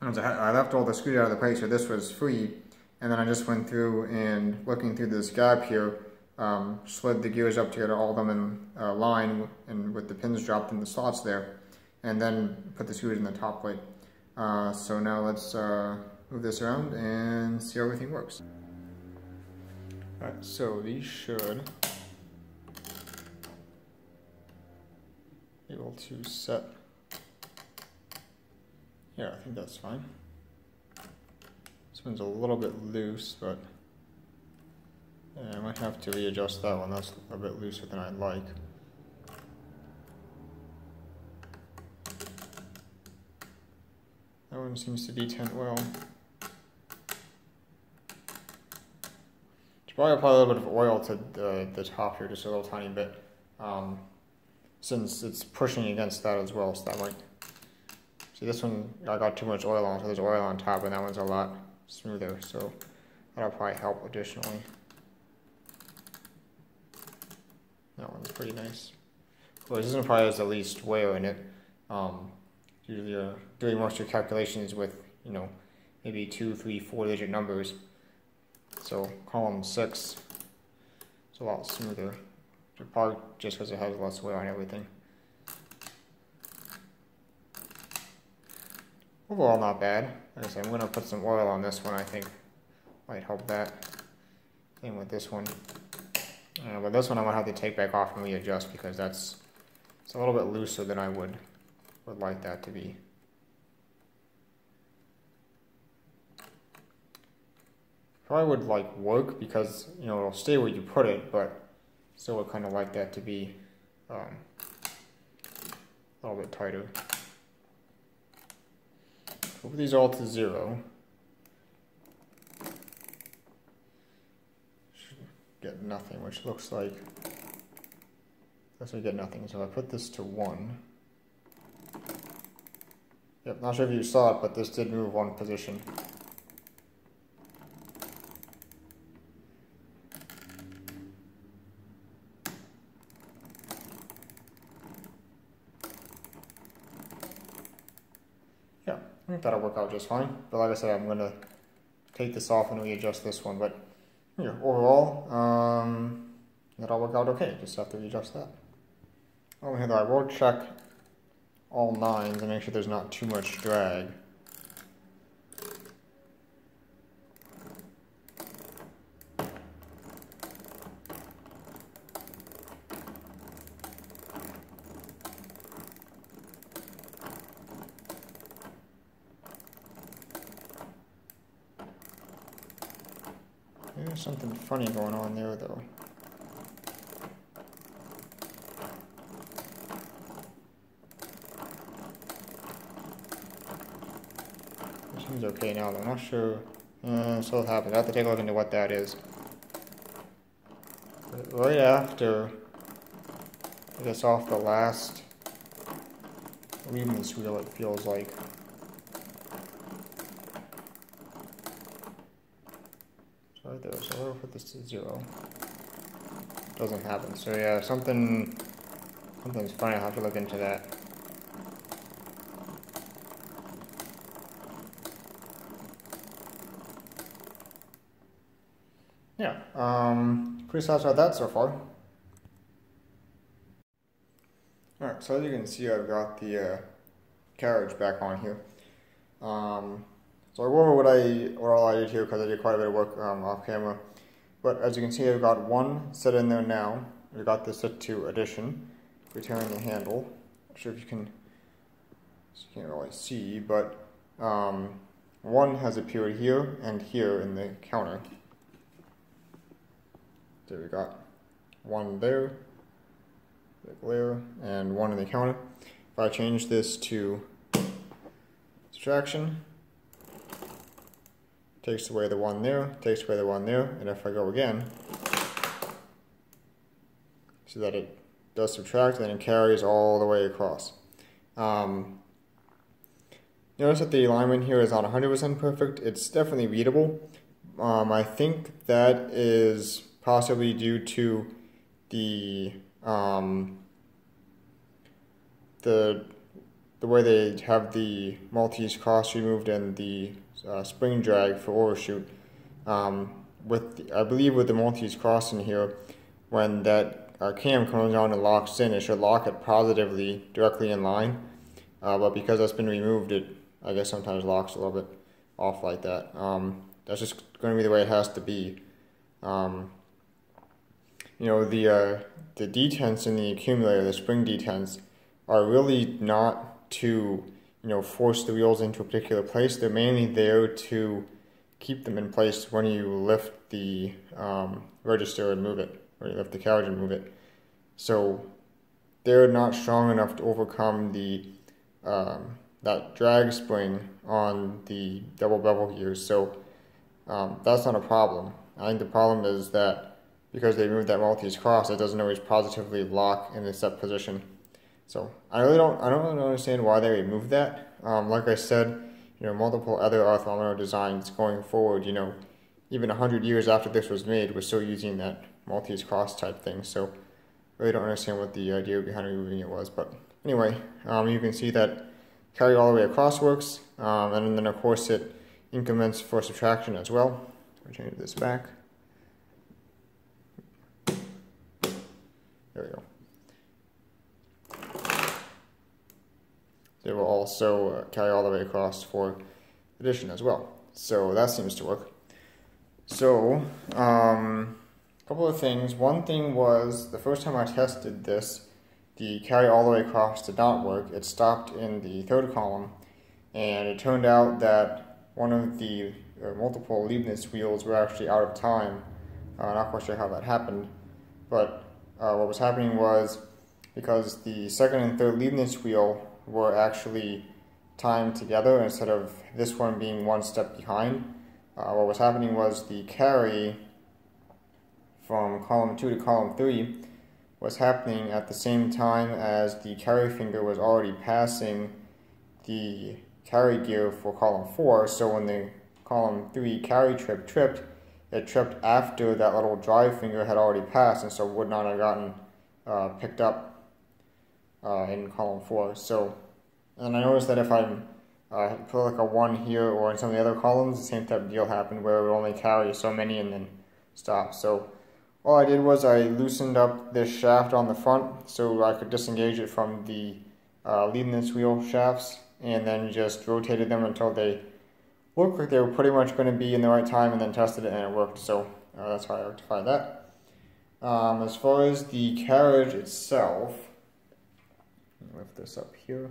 I left all the screws out of the place, so this was free, and then I just went through and looking through this gap here, um, slid the gears up to get all of them in uh, line and with the pins dropped in the slots there, and then put the screws in the top plate. Uh, so now let's uh, move this around and see how everything works. Alright, so these should be able to set. Yeah, I think that's fine. This one's a little bit loose, but yeah, I might have to readjust that one. That's a bit looser than I'd like. That one seems to detent well. Should probably apply a little bit of oil to the, the top here, just a little tiny bit. Um, since it's pushing against that as well, so that might... See this one, I got too much oil on, so there's oil on top, and that one's a lot smoother, so that'll probably help additionally. That one's pretty nice. Well, this one probably has the least wear in it. Um, usually you're doing most of your calculations with, you know, maybe two, three, four digit numbers. So column six is a lot smoother. Probably just because it has less wear on everything. Overall, not bad. Like I said, I'm going to put some oil on this one, I think might help that. Same with this one. Uh, but this one I'm going to have to take back off and readjust because that's it's a little bit looser than I would would like that to be. Probably would like work because you know it'll stay where you put it, but still would kind of like that to be um, a little bit tighter. Put these all to zero. Get nothing, which looks like, guess I get nothing. So if I put this to one, yep, not sure if you saw it, but this did move one position. Yeah, I think that'll work out just fine. But like I said, I'm going to take this off and readjust this one. But yeah, overall, um, that'll work out okay. Just have to adjust that. Over here though, I will check all nines and make sure there's not too much drag. There's something funny going on there, though. This seems okay now, though. I'm not sure. Uh, so it happens. I have to take a look into what that is. But right after I guess off the last Leibniz wheel, it feels like. right there. So we'll put this to zero. Doesn't happen. So yeah, something something's funny. I'll have to look into that. Yeah, um, pretty satisfied with that so far. Alright, so as you can see, I've got the uh, carriage back on here. Um, so I go over what I what all I did here because I did quite a bit of work um, off camera. But as you can see, I've got one set in there now, we got this set to addition. Return the handle. I'm not sure if you can, you can't really see, but um, one has appeared here and here in the counter. So we got one there, there, and one in the counter. If I change this to subtraction, takes away the one there, takes away the one there, and if I go again, so that it does subtract and it carries all the way across. Um, notice that the alignment here is not 100% perfect. It's definitely readable. Um, I think that is possibly due to the um, the the way they have the Maltese cross removed and the uh, spring drag for overshoot. Um, with the, I believe with the Maltese cross in here, when that uh, cam comes on and locks in, it should lock it positively directly in line. Uh, but because that's been removed, it I guess sometimes locks a little bit off like that. Um, that's just going to be the way it has to be. Um, you know the uh, the detents in the accumulator, the spring detents, are really not to you know force the wheels into a particular place. They're mainly there to keep them in place when you lift the um, register and move it, or you lift the carriage and move it. So they're not strong enough to overcome the um, that drag spring on the double bevel gears. So um, that's not a problem. I think the problem is that because they moved that Maltese cross, it doesn't always positively lock in the set position. So I really don't, I don't really understand why they removed that. Um, like I said, you know, multiple other orthogonal designs going forward, you know, even 100 years after this was made, we're still using that Maltese cross type thing. So really don't understand what the idea behind removing it was. But anyway, um, you can see that carry all the way across works. Um, and then of course it increments for subtraction as well. I'll change this back. There we go. They will also uh, carry all the way across for addition as well. So that seems to work. So, um, a couple of things. One thing was the first time I tested this, the carry all the way across did not work. It stopped in the third column, and it turned out that one of the uh, multiple Leibniz wheels were actually out of time. Uh, not quite sure how that happened, but uh, what was happening was because the second and third Leibniz wheel were actually timed together instead of this one being one step behind. Uh, what was happening was the carry from column 2 to column 3 was happening at the same time as the carry finger was already passing the carry gear for column 4. So when the column 3 carry trip tripped, it tripped after that little drive finger had already passed and so would not have gotten uh, picked up uh, in column 4. So, and I noticed that if I uh, put like a 1 here or in some of the other columns, the same type of deal happened where it would only carry so many and then stop. So all I did was I loosened up this shaft on the front so I could disengage it from the uh, wheel shafts and then just rotated them until they looked like they were pretty much going to be in the right time and then tested it and it worked. So uh, that's how I rectified that. Um, as far as the carriage itself, lift this up here.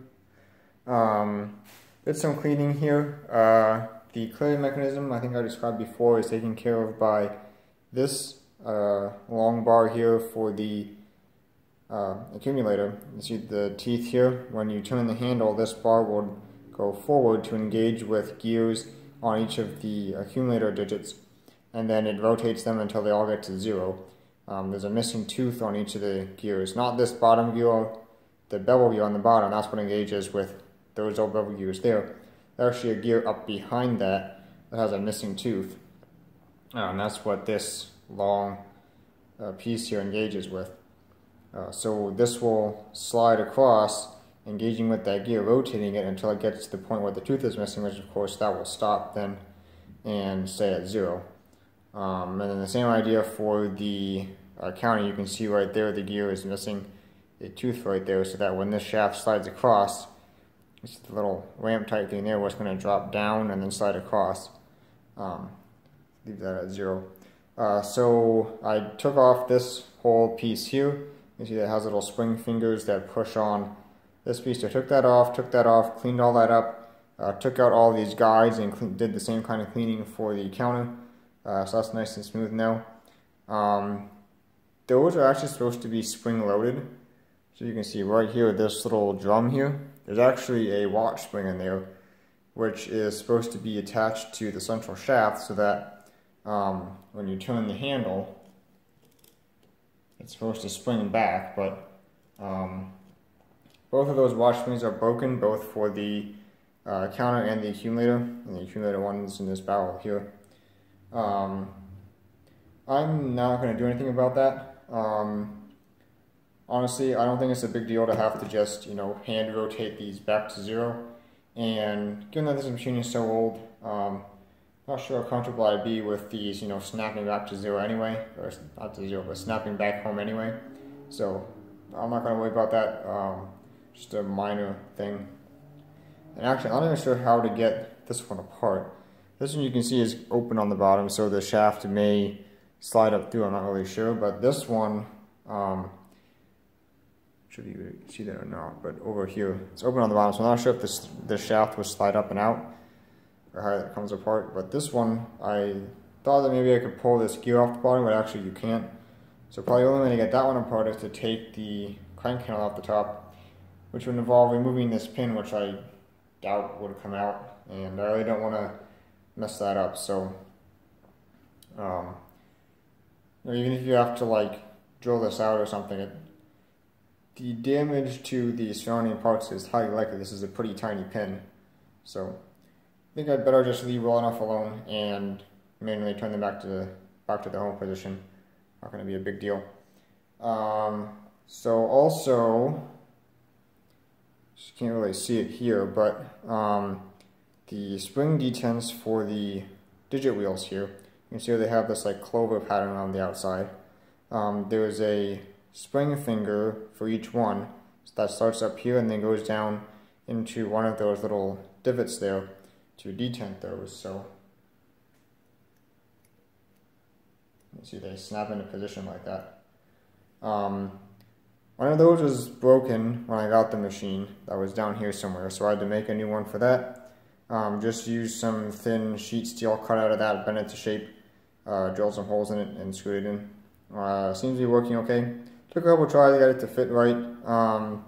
Um, did some cleaning here. Uh, the clearing mechanism I think I described before is taken care of by this uh, long bar here for the uh, accumulator. You see the teeth here. When you turn the handle, this bar will go forward to engage with gears on each of the accumulator digits and then it rotates them until they all get to zero. Um, there's a missing tooth on each of the gears, not this bottom gear, the bevel gear on the bottom, that's what engages with those old bevel gears there. There's actually a gear up behind that that has a missing tooth. Uh, and that's what this long uh, piece here engages with. Uh, so this will slide across engaging with that gear, rotating it until it gets to the point where the tooth is missing, which of course that will stop then and stay at zero. Um, and then the same idea for the uh, counter, you can see right there the gear is missing a tooth right there so that when this shaft slides across, it's the little ramp type thing there where it's going to drop down and then slide across. Um, leave that at zero. Uh, so I took off this whole piece here. You see that has little spring fingers that push on this piece. So I took that off, took that off, cleaned all that up, uh, took out all these guides and clean, did the same kind of cleaning for the counter. Uh, so that's nice and smooth now. Um, those are actually supposed to be spring loaded. So you can see right here, this little drum here, there's actually a watch spring in there, which is supposed to be attached to the central shaft so that um, when you turn the handle, it's supposed to spring back, but um, both of those watch springs are broken, both for the uh, counter and the accumulator, and the accumulator one is in this barrel here. Um, I'm not going to do anything about that. Um, honestly, I don't think it's a big deal to have to just, you know, hand rotate these back to zero. And given that this machine is so old, um, not sure how comfortable I'd be with these, you know, snapping back to zero anyway, or not to zero, but snapping back home anyway. So I'm not going to worry about that. Um, just a minor thing. And actually, I'm not even sure how to get this one apart. This one you can see is open on the bottom, so the shaft may slide up through. I'm not really sure, but this one, um, should you see that or not, but over here, it's open on the bottom, so I'm not sure if this, the shaft will slide up and out, or how it comes apart, but this one, I thought that maybe I could pull this gear off the bottom, but actually you can't. So probably the only way to get that one apart is to take the crank handle off the top, which would involve removing this pin, which I doubt would come out, and I really don't want to mess that up, so um, even if you have to like drill this out or something, it the damage to the surrounding parts is highly likely. This is a pretty tiny pin. So I think I'd better just leave well enough alone and manually turn them back to the back to the home position. Not going to be a big deal. Um, so also, just can't really see it here, but um, the spring detents for the digit wheels here, you can see they have this like clover pattern on the outside. Um, there's a spring finger for each one. So that starts up here and then goes down into one of those little divots there to detent those. So see they snap into position like that. Um, one of those was broken when I got the machine that was down here somewhere, so I had to make a new one for that. Um, just use some thin sheet steel cut out of that, bend it to shape, uh, drill some holes in it, and screw it in. Uh, seems to be working okay. Took a couple tries to get it to fit right. Um,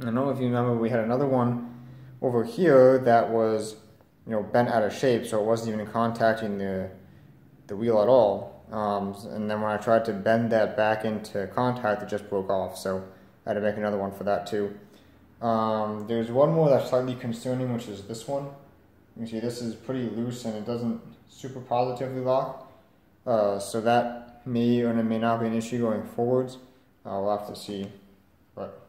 I don't know if you remember, we had another one over here that was, you know, bent out of shape, so it wasn't even contacting the the wheel at all. Um, and then when I tried to bend that back into contact, it just broke off. So I had to make another one for that too. Um, there's one more that's slightly concerning, which is this one. You can see this is pretty loose and it doesn't super positively lock. Uh, so that may or may not be an issue going forwards. I'll have to see. But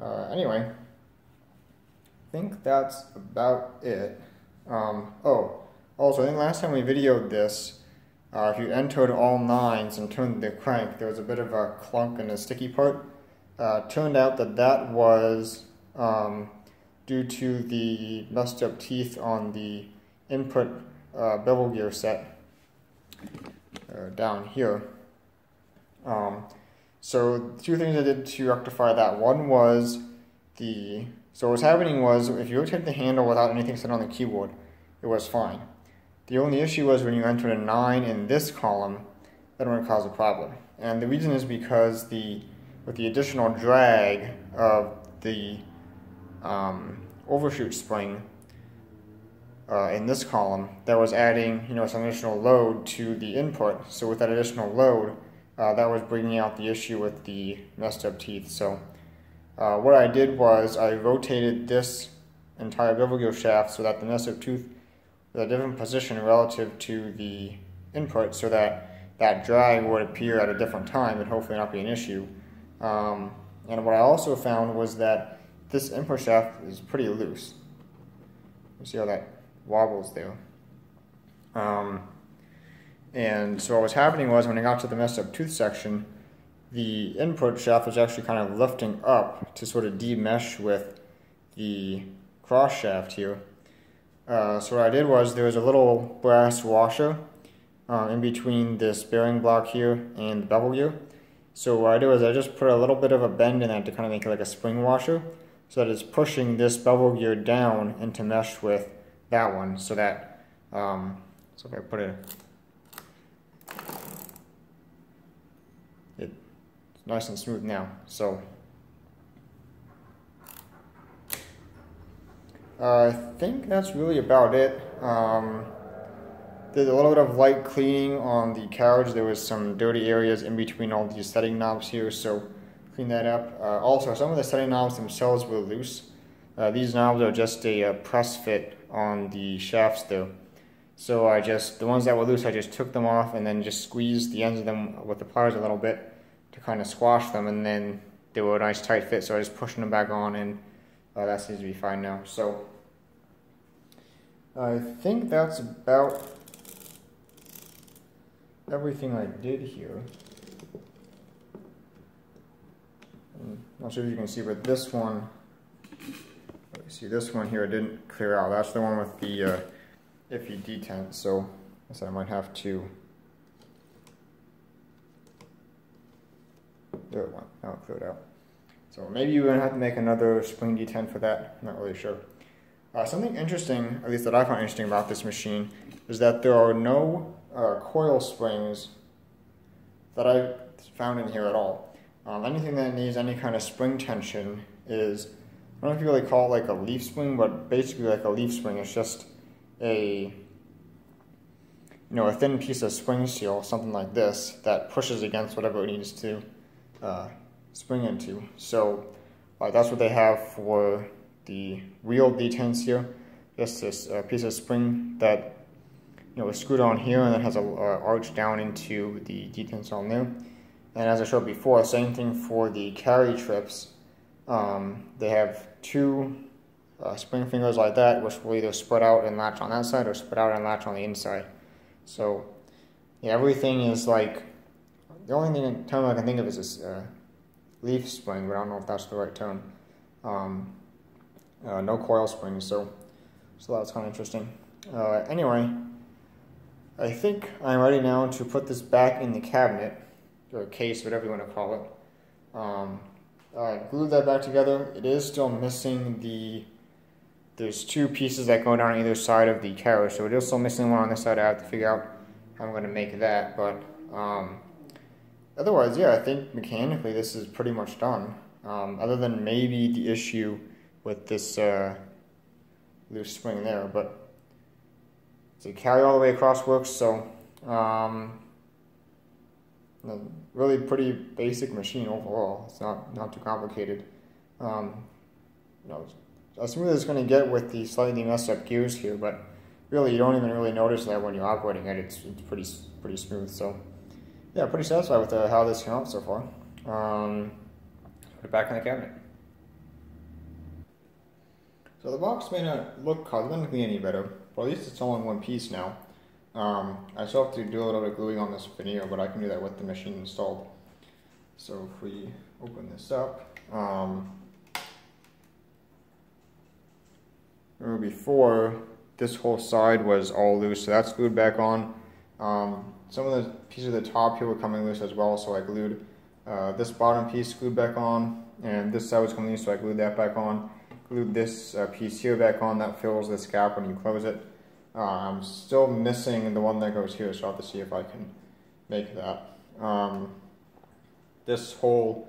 uh, anyway, I think that's about it. Um, oh, also, I think last time we videoed this, uh, if you entered all nines and turned the crank, there was a bit of a clunk in the sticky part. Uh, turned out that that was um, due to the messed up teeth on the input uh, bevel gear set uh, down here. Um, so two things I did to rectify that. One was the, so what was happening was if you rotate the handle without anything set on the keyboard, it was fine. The only issue was when you entered a 9 in this column, that would cause a problem. And the reason is because the with the additional drag of the um, overshoot spring uh, in this column, that was adding you know some additional load to the input. So with that additional load, uh, that was bringing out the issue with the messed up teeth. So uh, what I did was I rotated this entire bevel gear shaft so that the messed up tooth was a different position relative to the input so that that drag would appear at a different time and hopefully not be an issue. Um, and what I also found was that this input shaft is pretty loose. You see how that wobbles there. Um, and so what was happening was when I got to the messed up tooth section, the input shaft was actually kind of lifting up to sort of demesh with the cross shaft here. Uh, so what I did was there was a little brass washer uh, in between this bearing block here and the bevel gear. So what I did was I just put a little bit of a bend in that to kind of make it like a spring washer so that it's pushing this bevel gear down into mesh with that one so that, um, so if I put it, it's nice and smooth now. So I think that's really about it. Um, did a little bit of light cleaning on the carriage. There was some dirty areas in between all these setting knobs here, so clean that up. Uh, also, some of the setting knobs themselves were loose. Uh, these knobs are just a uh, press fit on the shafts though. So I just, the ones that were loose, I just took them off and then just squeezed the ends of them with the pliers a little bit to kind of squash them and then they were a nice tight fit so I was pushing them back on and uh, that seems to be fine now. So I think that's about everything I did here. I'm not sure if you can see, but this one, see this one here I didn't clear out. That's the one with the uh, iffy detent, so I said I might have to there it went, now it cleared out. So maybe you're gonna have to make another spring detent for that, I'm not really sure. Uh, something interesting, at least that I found interesting about this machine, is that there are no uh, coil springs that I found in here at all. Um, anything that needs any kind of spring tension is, I don't know if you really call it like a leaf spring, but basically like a leaf spring. It's just a, you know, a thin piece of spring steel, something like this, that pushes against whatever it needs to uh, spring into. So uh, that's what they have for the wheel detents here. This uh, piece of spring that you know, is screwed on here and then has a arch down into the detents on there. And as I showed before, same thing for the carry trips. Um, they have two uh, spring fingers like that, which will either spread out and latch on that side or spread out and latch on the inside. So, yeah, everything is like, the only thing, term I can think of is this uh, leaf spring, but I don't know if that's the right term. Um, uh, no coil springs, so, so that's kind of interesting. Uh, anyway, I think I'm ready now to put this back in the cabinet, or case, whatever you want to call it. Um, I glued that back together. It is still missing the, there's two pieces that go down either side of the carriage, so it is still missing one on this side. I have to figure out how I'm going to make that, but um, otherwise, yeah, I think mechanically this is pretty much done. Um, other than maybe the issue with this uh, loose spring there, but so carry all the way across works, so um, really pretty basic machine overall. It's not, not too complicated. Um, you know, as smooth as it's going to get with the slightly messed up gears here, but really you don't even really notice that when you're operating it. It's, it's pretty pretty smooth. So yeah, pretty satisfied with uh, how this came out so far. Um, put it back in the cabinet. So the box may not look cosmetically any better, but at least it's all in one piece now. Um, I still have to do a little bit of gluing on this veneer, but I can do that with the machine installed. So if we open this up, um, before this whole side was all loose, so that's glued back on. Um, some of the pieces of the top here were coming loose as well, so I glued uh, this bottom piece glued back on, and this side was coming loose, so I glued that back on glued this uh, piece here back on that fills this gap when you close it. Uh, I'm still missing the one that goes here, so I'll have to see if I can make that. Um, this whole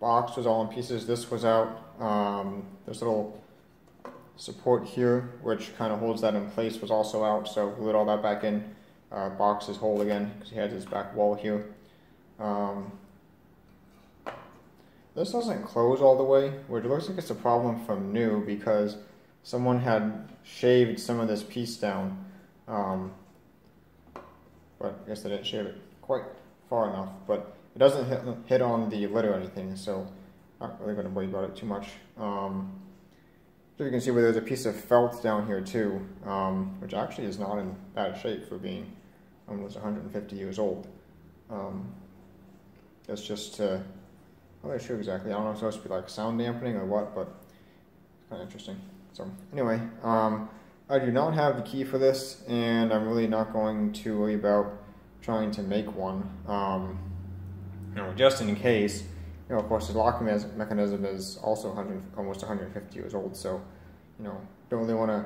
box was all in pieces. This was out. Um, this little support here, which kind of holds that in place, was also out, so glued all that back in. Uh, box is whole again, because he has his back wall here. Um, this doesn't close all the way, which looks like it's a problem from new because someone had shaved some of this piece down. Um, but I guess they didn't shave it quite far enough. But it doesn't hit, hit on the lid or anything, so not really going to worry about it too much. Um, so you can see where there's a piece of felt down here too, um, which actually is not in bad shape for being almost 150 years old. Um, that's just I'm not sure exactly. I don't know if it's supposed to be like sound dampening or what, but it's kind of interesting. So anyway, um, I do not have the key for this, and I'm really not going to worry about trying to make one. Um, you know, just in case. You know, of course, the locking mechanism is also 100, almost 150 years old, so you know, don't really want to.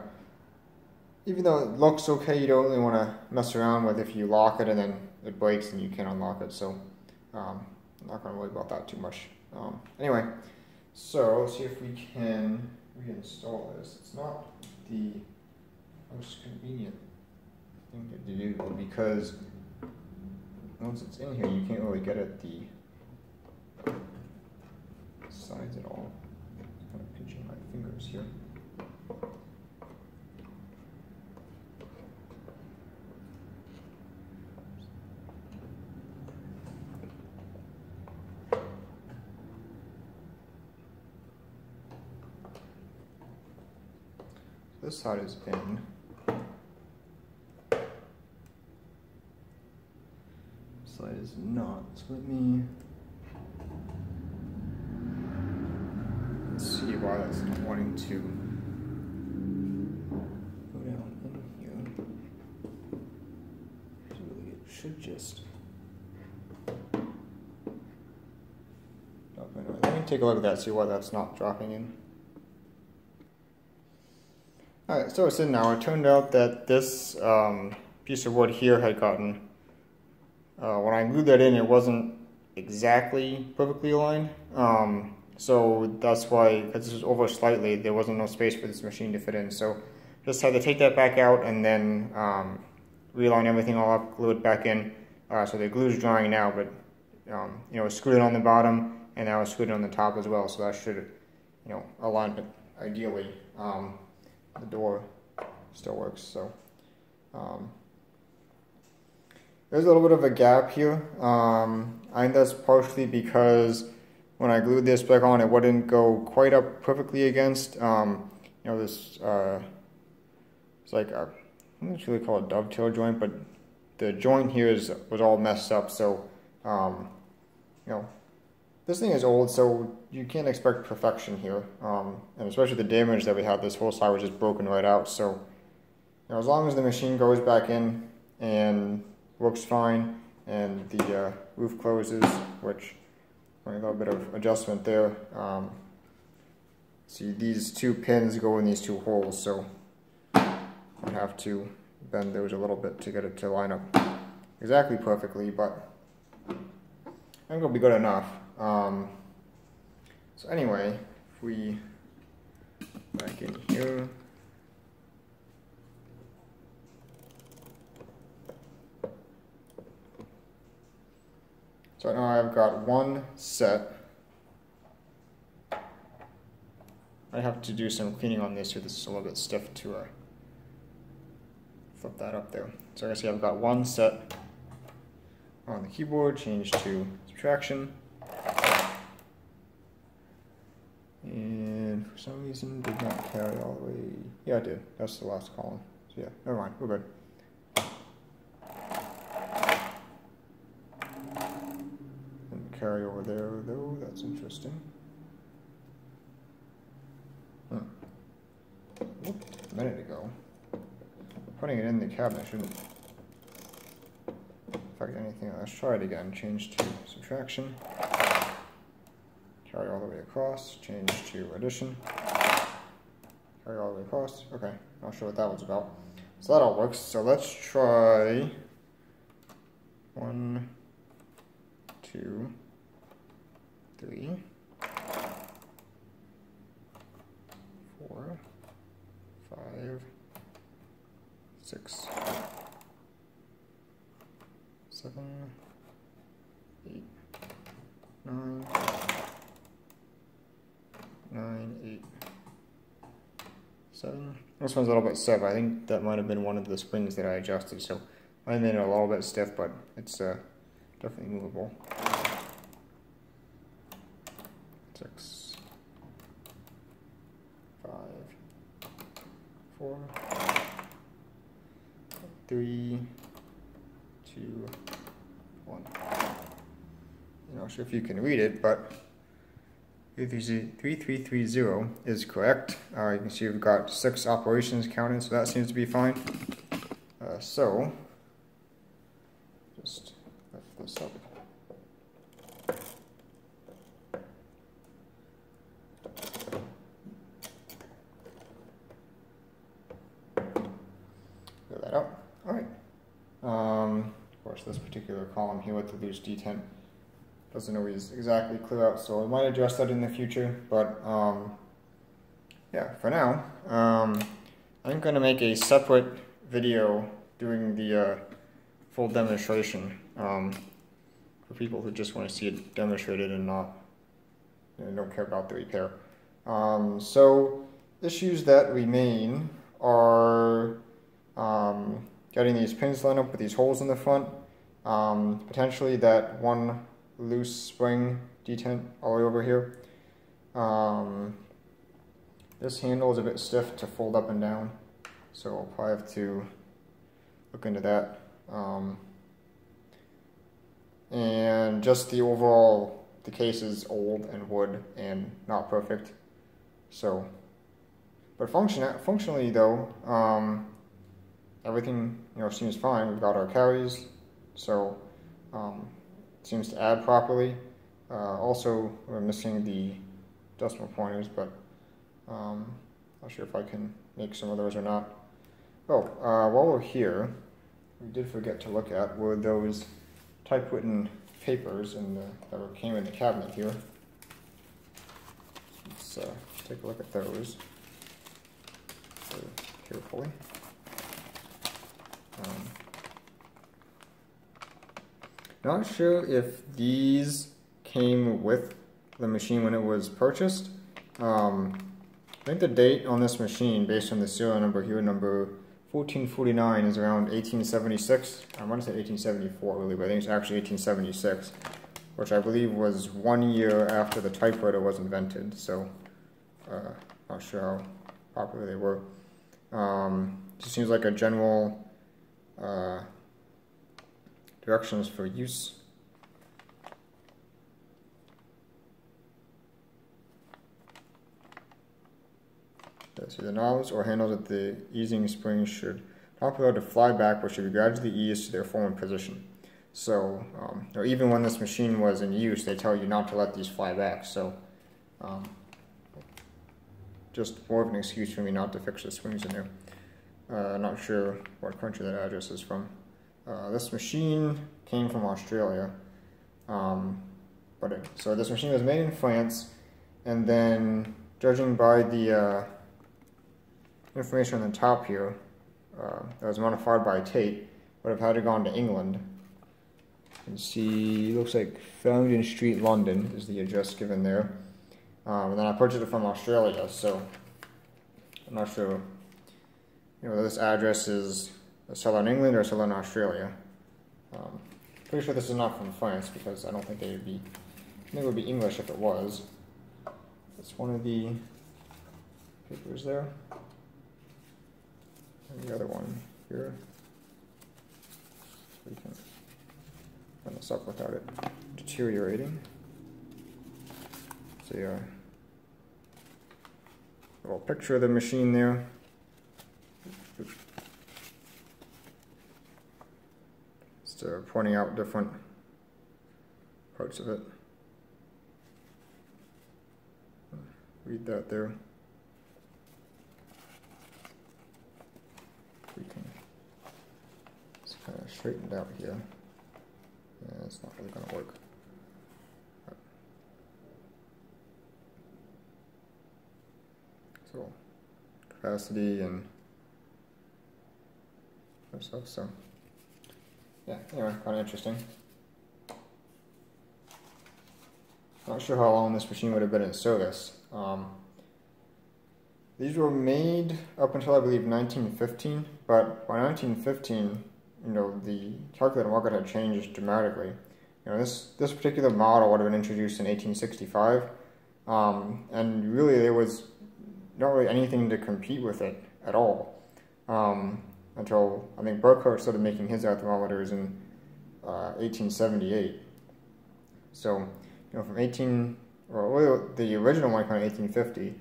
Even though it looks okay, you don't really want to mess around with if you lock it and then it breaks and you can't unlock it. So, um, I'm not going to worry about that too much. Um, anyway, so let's see if we can reinstall this. It's not the most convenient thing to do because once it's in here, you can't really get at the sides at all. I'm kind of pinching my fingers here. This side is in. This side is not. So let me why that's not wanting to go down in here. Really, it should just. Let me take a look at that, see why that's not dropping in. Alright, so it's in now. It turned out that this um, piece of wood here had gotten, uh, when I glued that in, it wasn't exactly perfectly aligned. Um, so that's why, because this was over slightly, there wasn't no space for this machine to fit in. So just had to take that back out and then um, realign everything all up, glue it back in. Uh, so the glue is drying now, but um, you know, screwed it on the bottom and now it's screwed on the top as well. So that should, you know, align it ideally. Um, the door still works. So um, there's a little bit of a gap here. Um, I think that's partially because when I glued this back on, it wouldn't go quite up perfectly against. Um, you know, this uh, it's like a, I don't really call it dovetail joint, but the joint here is was all messed up. So um, you know, this thing is old, so you can't expect perfection here. Um, and especially the damage that we had, this whole side was just broken right out. So you know, as long as the machine goes back in and works fine, and the uh, roof closes, which a little bit of adjustment there. Um, see, these two pins go in these two holes, so I have to bend those a little bit to get it to line up exactly perfectly, but I think it'll be good enough. Um, so anyway, if we back in here, So now I've got one set. I have to do some cleaning on this here. This is a little bit stiff to uh, flip that up there. So I guess I've got one set on the keyboard, change to subtraction. And for some reason did not carry all the way. Yeah, it did. That's the last column. So yeah, never mind. We're good. Carry over there though. That's interesting. Hmm. a minute ago. Putting it in the cabinet shouldn't affect anything. Let's try it again. Change to subtraction carry all the way across, change to addition, carry all the way across. Okay, not sure what that was about. So that all works. So let's try one, two, three, four, five, six, seven, eight, nine, nine, eight, seven. This one's a little bit stiff. I think that might have been one of the springs that I adjusted. So I made it a little bit stiff, but it's uh, definitely movable. Six, five, four, three, two, one. I'm not sure if you can read it, but 3330 is correct. Uh, you can see we've got six operations counted, so that seems to be fine. Uh, so, just lift this up. Clear that out. All right. Um, of course, this particular column here with the loose detent doesn't always exactly clear out, so I might address that in the future, but um, yeah, for now, um, I'm going to make a separate video doing the uh, full demonstration um, for people who just want to see it demonstrated and not know, don't care about the repair. Um, so issues that remain are um, getting these pins lined up with these holes in the front, um, potentially that one loose spring detent all the way over here. Um, this handle is a bit stiff to fold up and down, so I'll probably have to look into that. Um, and just the overall, the case is old and wood and not perfect. So, but function functionally though, um, everything you know seems fine. We've got our carries, so um, seems to add properly. Uh, also, we're missing the decimal pointers, but um, not sure if I can make some of those or not. Oh, uh, while we're here, we did forget to look at were those typewritten papers in the, that came in the cabinet here. Let's uh, take a look at those very carefully. Um, not sure if these came with the machine when it was purchased. Um, I think the date on this machine, based on the serial number here, number 1449, is around 1876. I want to say 1874, really, but I think it's actually 1876, which I believe was one year after the typewriter was invented. So, uh, not sure how popular they were. Um, just seems like a general uh, Directions for use. So the knobs or handles at the easing spring should not be allowed to fly back, but should be gradually eased to their former position. So, um, or even when this machine was in use, they tell you not to let these fly back. So, um, just more of an excuse for me not to fix the springs in there. Uh, not sure what country that address is from. Uh, this machine came from Australia. Um, but it, so this machine was made in France, and then judging by the uh, information on the top here, uh, was modified by Tate, would have had to gone to England. You can see, looks like Farringdon Street, London is the address given there. Um, and then I purchased it from Australia, so I'm not sure. You know, this address is a in England or a in Australia. Um, pretty sure this is not from France because I don't think they would be, I think it would be English if it was. That's one of the papers there. And the other one here. So we can run this up without it deteriorating. So yeah, a little picture of the machine there. Just uh, pointing out different parts of it. Read that there. We can it's kind of straightened out here. Yeah, it's not really going to work. So capacity and stuff. So yeah, anyway, kind of interesting. Not sure how long this machine would have been in service. Um, these were made up until I believe 1915, but by 1915, you know, the calculator market had changed dramatically. You know, this, this particular model would have been introduced in 1865, um, and really there was not really anything to compete with it at all. Um, until I think Burckhardt started making his arithmometers in uh, 1878. So, you know, from 18, or the original one out in 1850,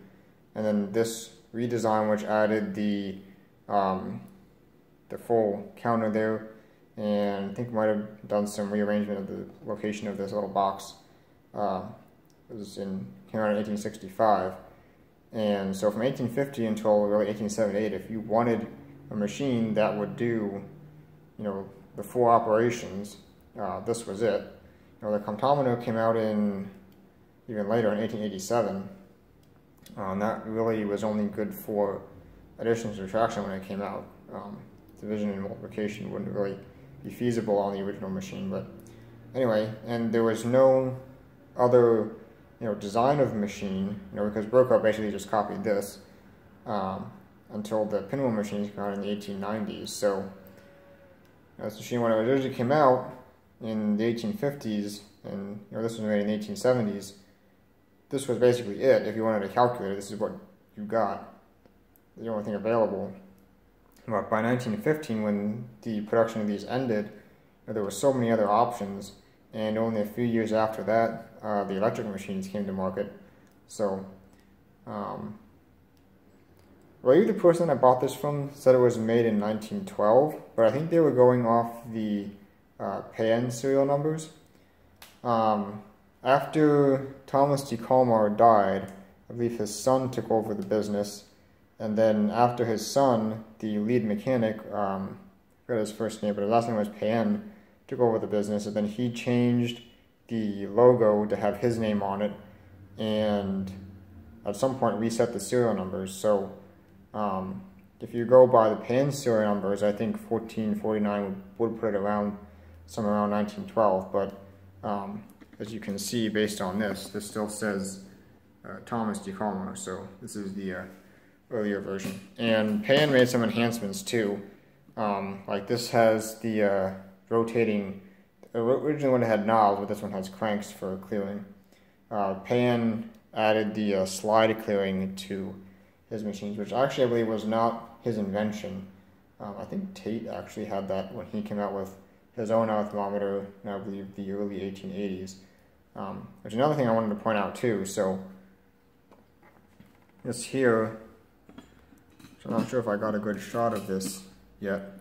and then this redesign which added the um, the full counter there, and I think might have done some rearrangement of the location of this little box. Uh, it was in came out in 1865, and so from 1850 until really 1878, if you wanted a machine that would do, you know, the four operations, uh, this was it. You know, the comptometer came out in even later in 1887. Uh, and that really was only good for addition and subtraction when it came out. Um, division and multiplication wouldn't really be feasible on the original machine. But anyway, and there was no other you know design of machine, you know, because Burckhardt basically just copied this um, until the pinwheel machines came out in the 1890s. So this machine, when it originally came out in the 1850s, and you know this was made in the 1870s, this was basically it. If you wanted a calculator, this is what you got. The only thing available. But by 1915, when the production of these ended, there were so many other options, and only a few years after that, uh, the electric machines came to market. So, um, Ray, the person I bought this from, said it was made in 1912, but I think they were going off the uh, Payen serial numbers. Um, after Thomas de Colmar died, I believe his son took over the business, and then after his son, the lead mechanic, um, I forgot his first name, but his last name was Payen, took over the business, and then he changed the logo to have his name on it, and at some point reset the serial numbers. So um, if you go by the Payen serial numbers, I think 1449 would, would put it around somewhere around 1912, but um, as you can see based on this, this still says uh, Thomas de Colmar, so this is the uh, earlier version. And Payen made some enhancements too. Um, like this has the uh, rotating, originally one had knobs, but this one has cranks for clearing. Uh, Payen added the uh, slide clearing to his machines, which actually I believe was not his invention. Um, I think Tate actually had that when he came out with his own arithmometer in I believe the early 1880s. Um, there's another thing I wanted to point out too. So this here, so I'm not sure if I got a good shot of this yet.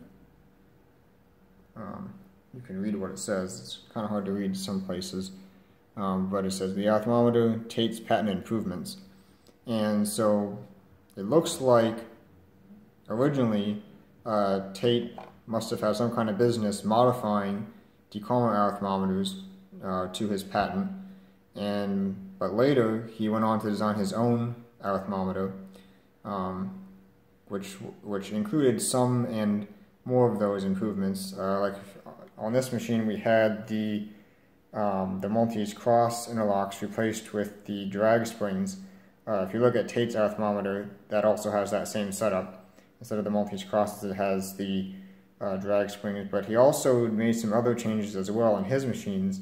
Um, you can read what it says. It's kind of hard to read some places. Um, but it says the arithmometer Tate's patent improvements. And so it looks like originally uh, Tate must have had some kind of business modifying de Colmar arithmometers uh, to his patent, and but later he went on to design his own arithmometer, um, which which included some and more of those improvements. Uh, like on this machine, we had the um, the Maltese cross interlocks replaced with the drag springs. Uh, if you look at Tate's arithmometer, that also has that same setup. Instead of the Maltese crosses, it has the uh, drag springs, but he also made some other changes as well in his machines.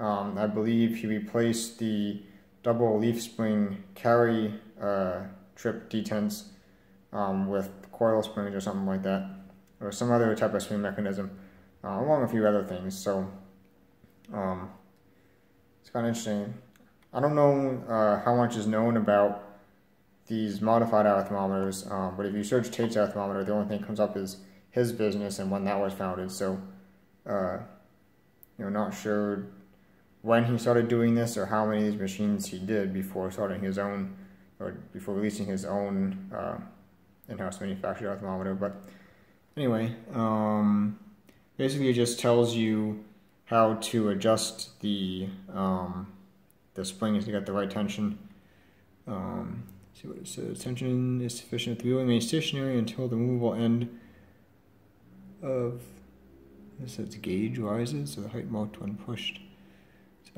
Um, I believe he replaced the double leaf spring carry uh, trip detents um, with coil springs or something like that, or some other type of spring mechanism, uh, along with a few other things. So um, it's kind of interesting. I don't know uh, how much is known about these modified arithmometers, um, but if you search Tate's arithmometer, the only thing that comes up is his business and when that was founded. So, uh, you know, not sure when he started doing this or how many of these machines he did before starting his own or before releasing his own uh, in-house manufactured arithmometer. But anyway, um, basically it just tells you how to adjust the um, the springs to get the right tension. Um, see what it says. Tension is sufficient. The wheel remains stationary until the movable end of this says gauge rises, so the height marked when pushed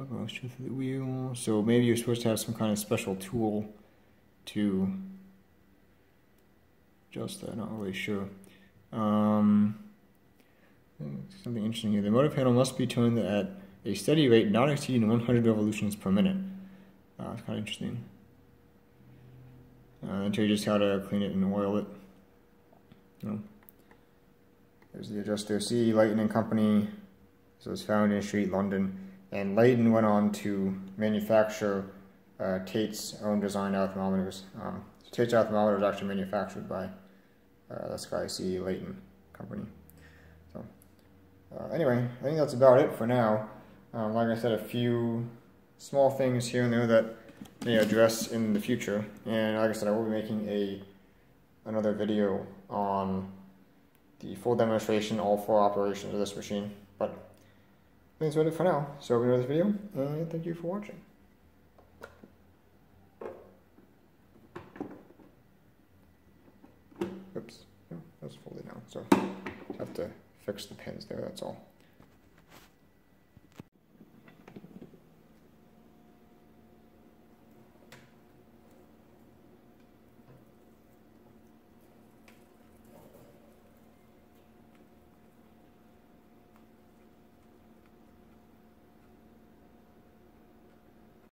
motion through the wheel. So maybe you're supposed to have some kind of special tool to adjust that, not really sure. Um, something interesting here. The motor panel must be turned at a steady rate not exceeding 100 revolutions per minute. Uh, it's kind of interesting. Uh, until you just how to clean it and oil it. There's the adjuster. C. Layton and Company. So it's Farringdon Street, London. And Layton went on to manufacture uh, Tate's own design arithmometers. Um, so Tate's arithmometer is actually manufactured by uh, this guy, C. Layton Company. So uh, anyway, I think that's about it for now. Um, like I said, a few small things here and there that may address in the future. And like I said, I will be making a another video on the full demonstration, all four operations of this machine. But that's about it for now. So enjoyed this video, and thank you for watching. Oops, no, that's folded now. So have to fix the pins there, that's all.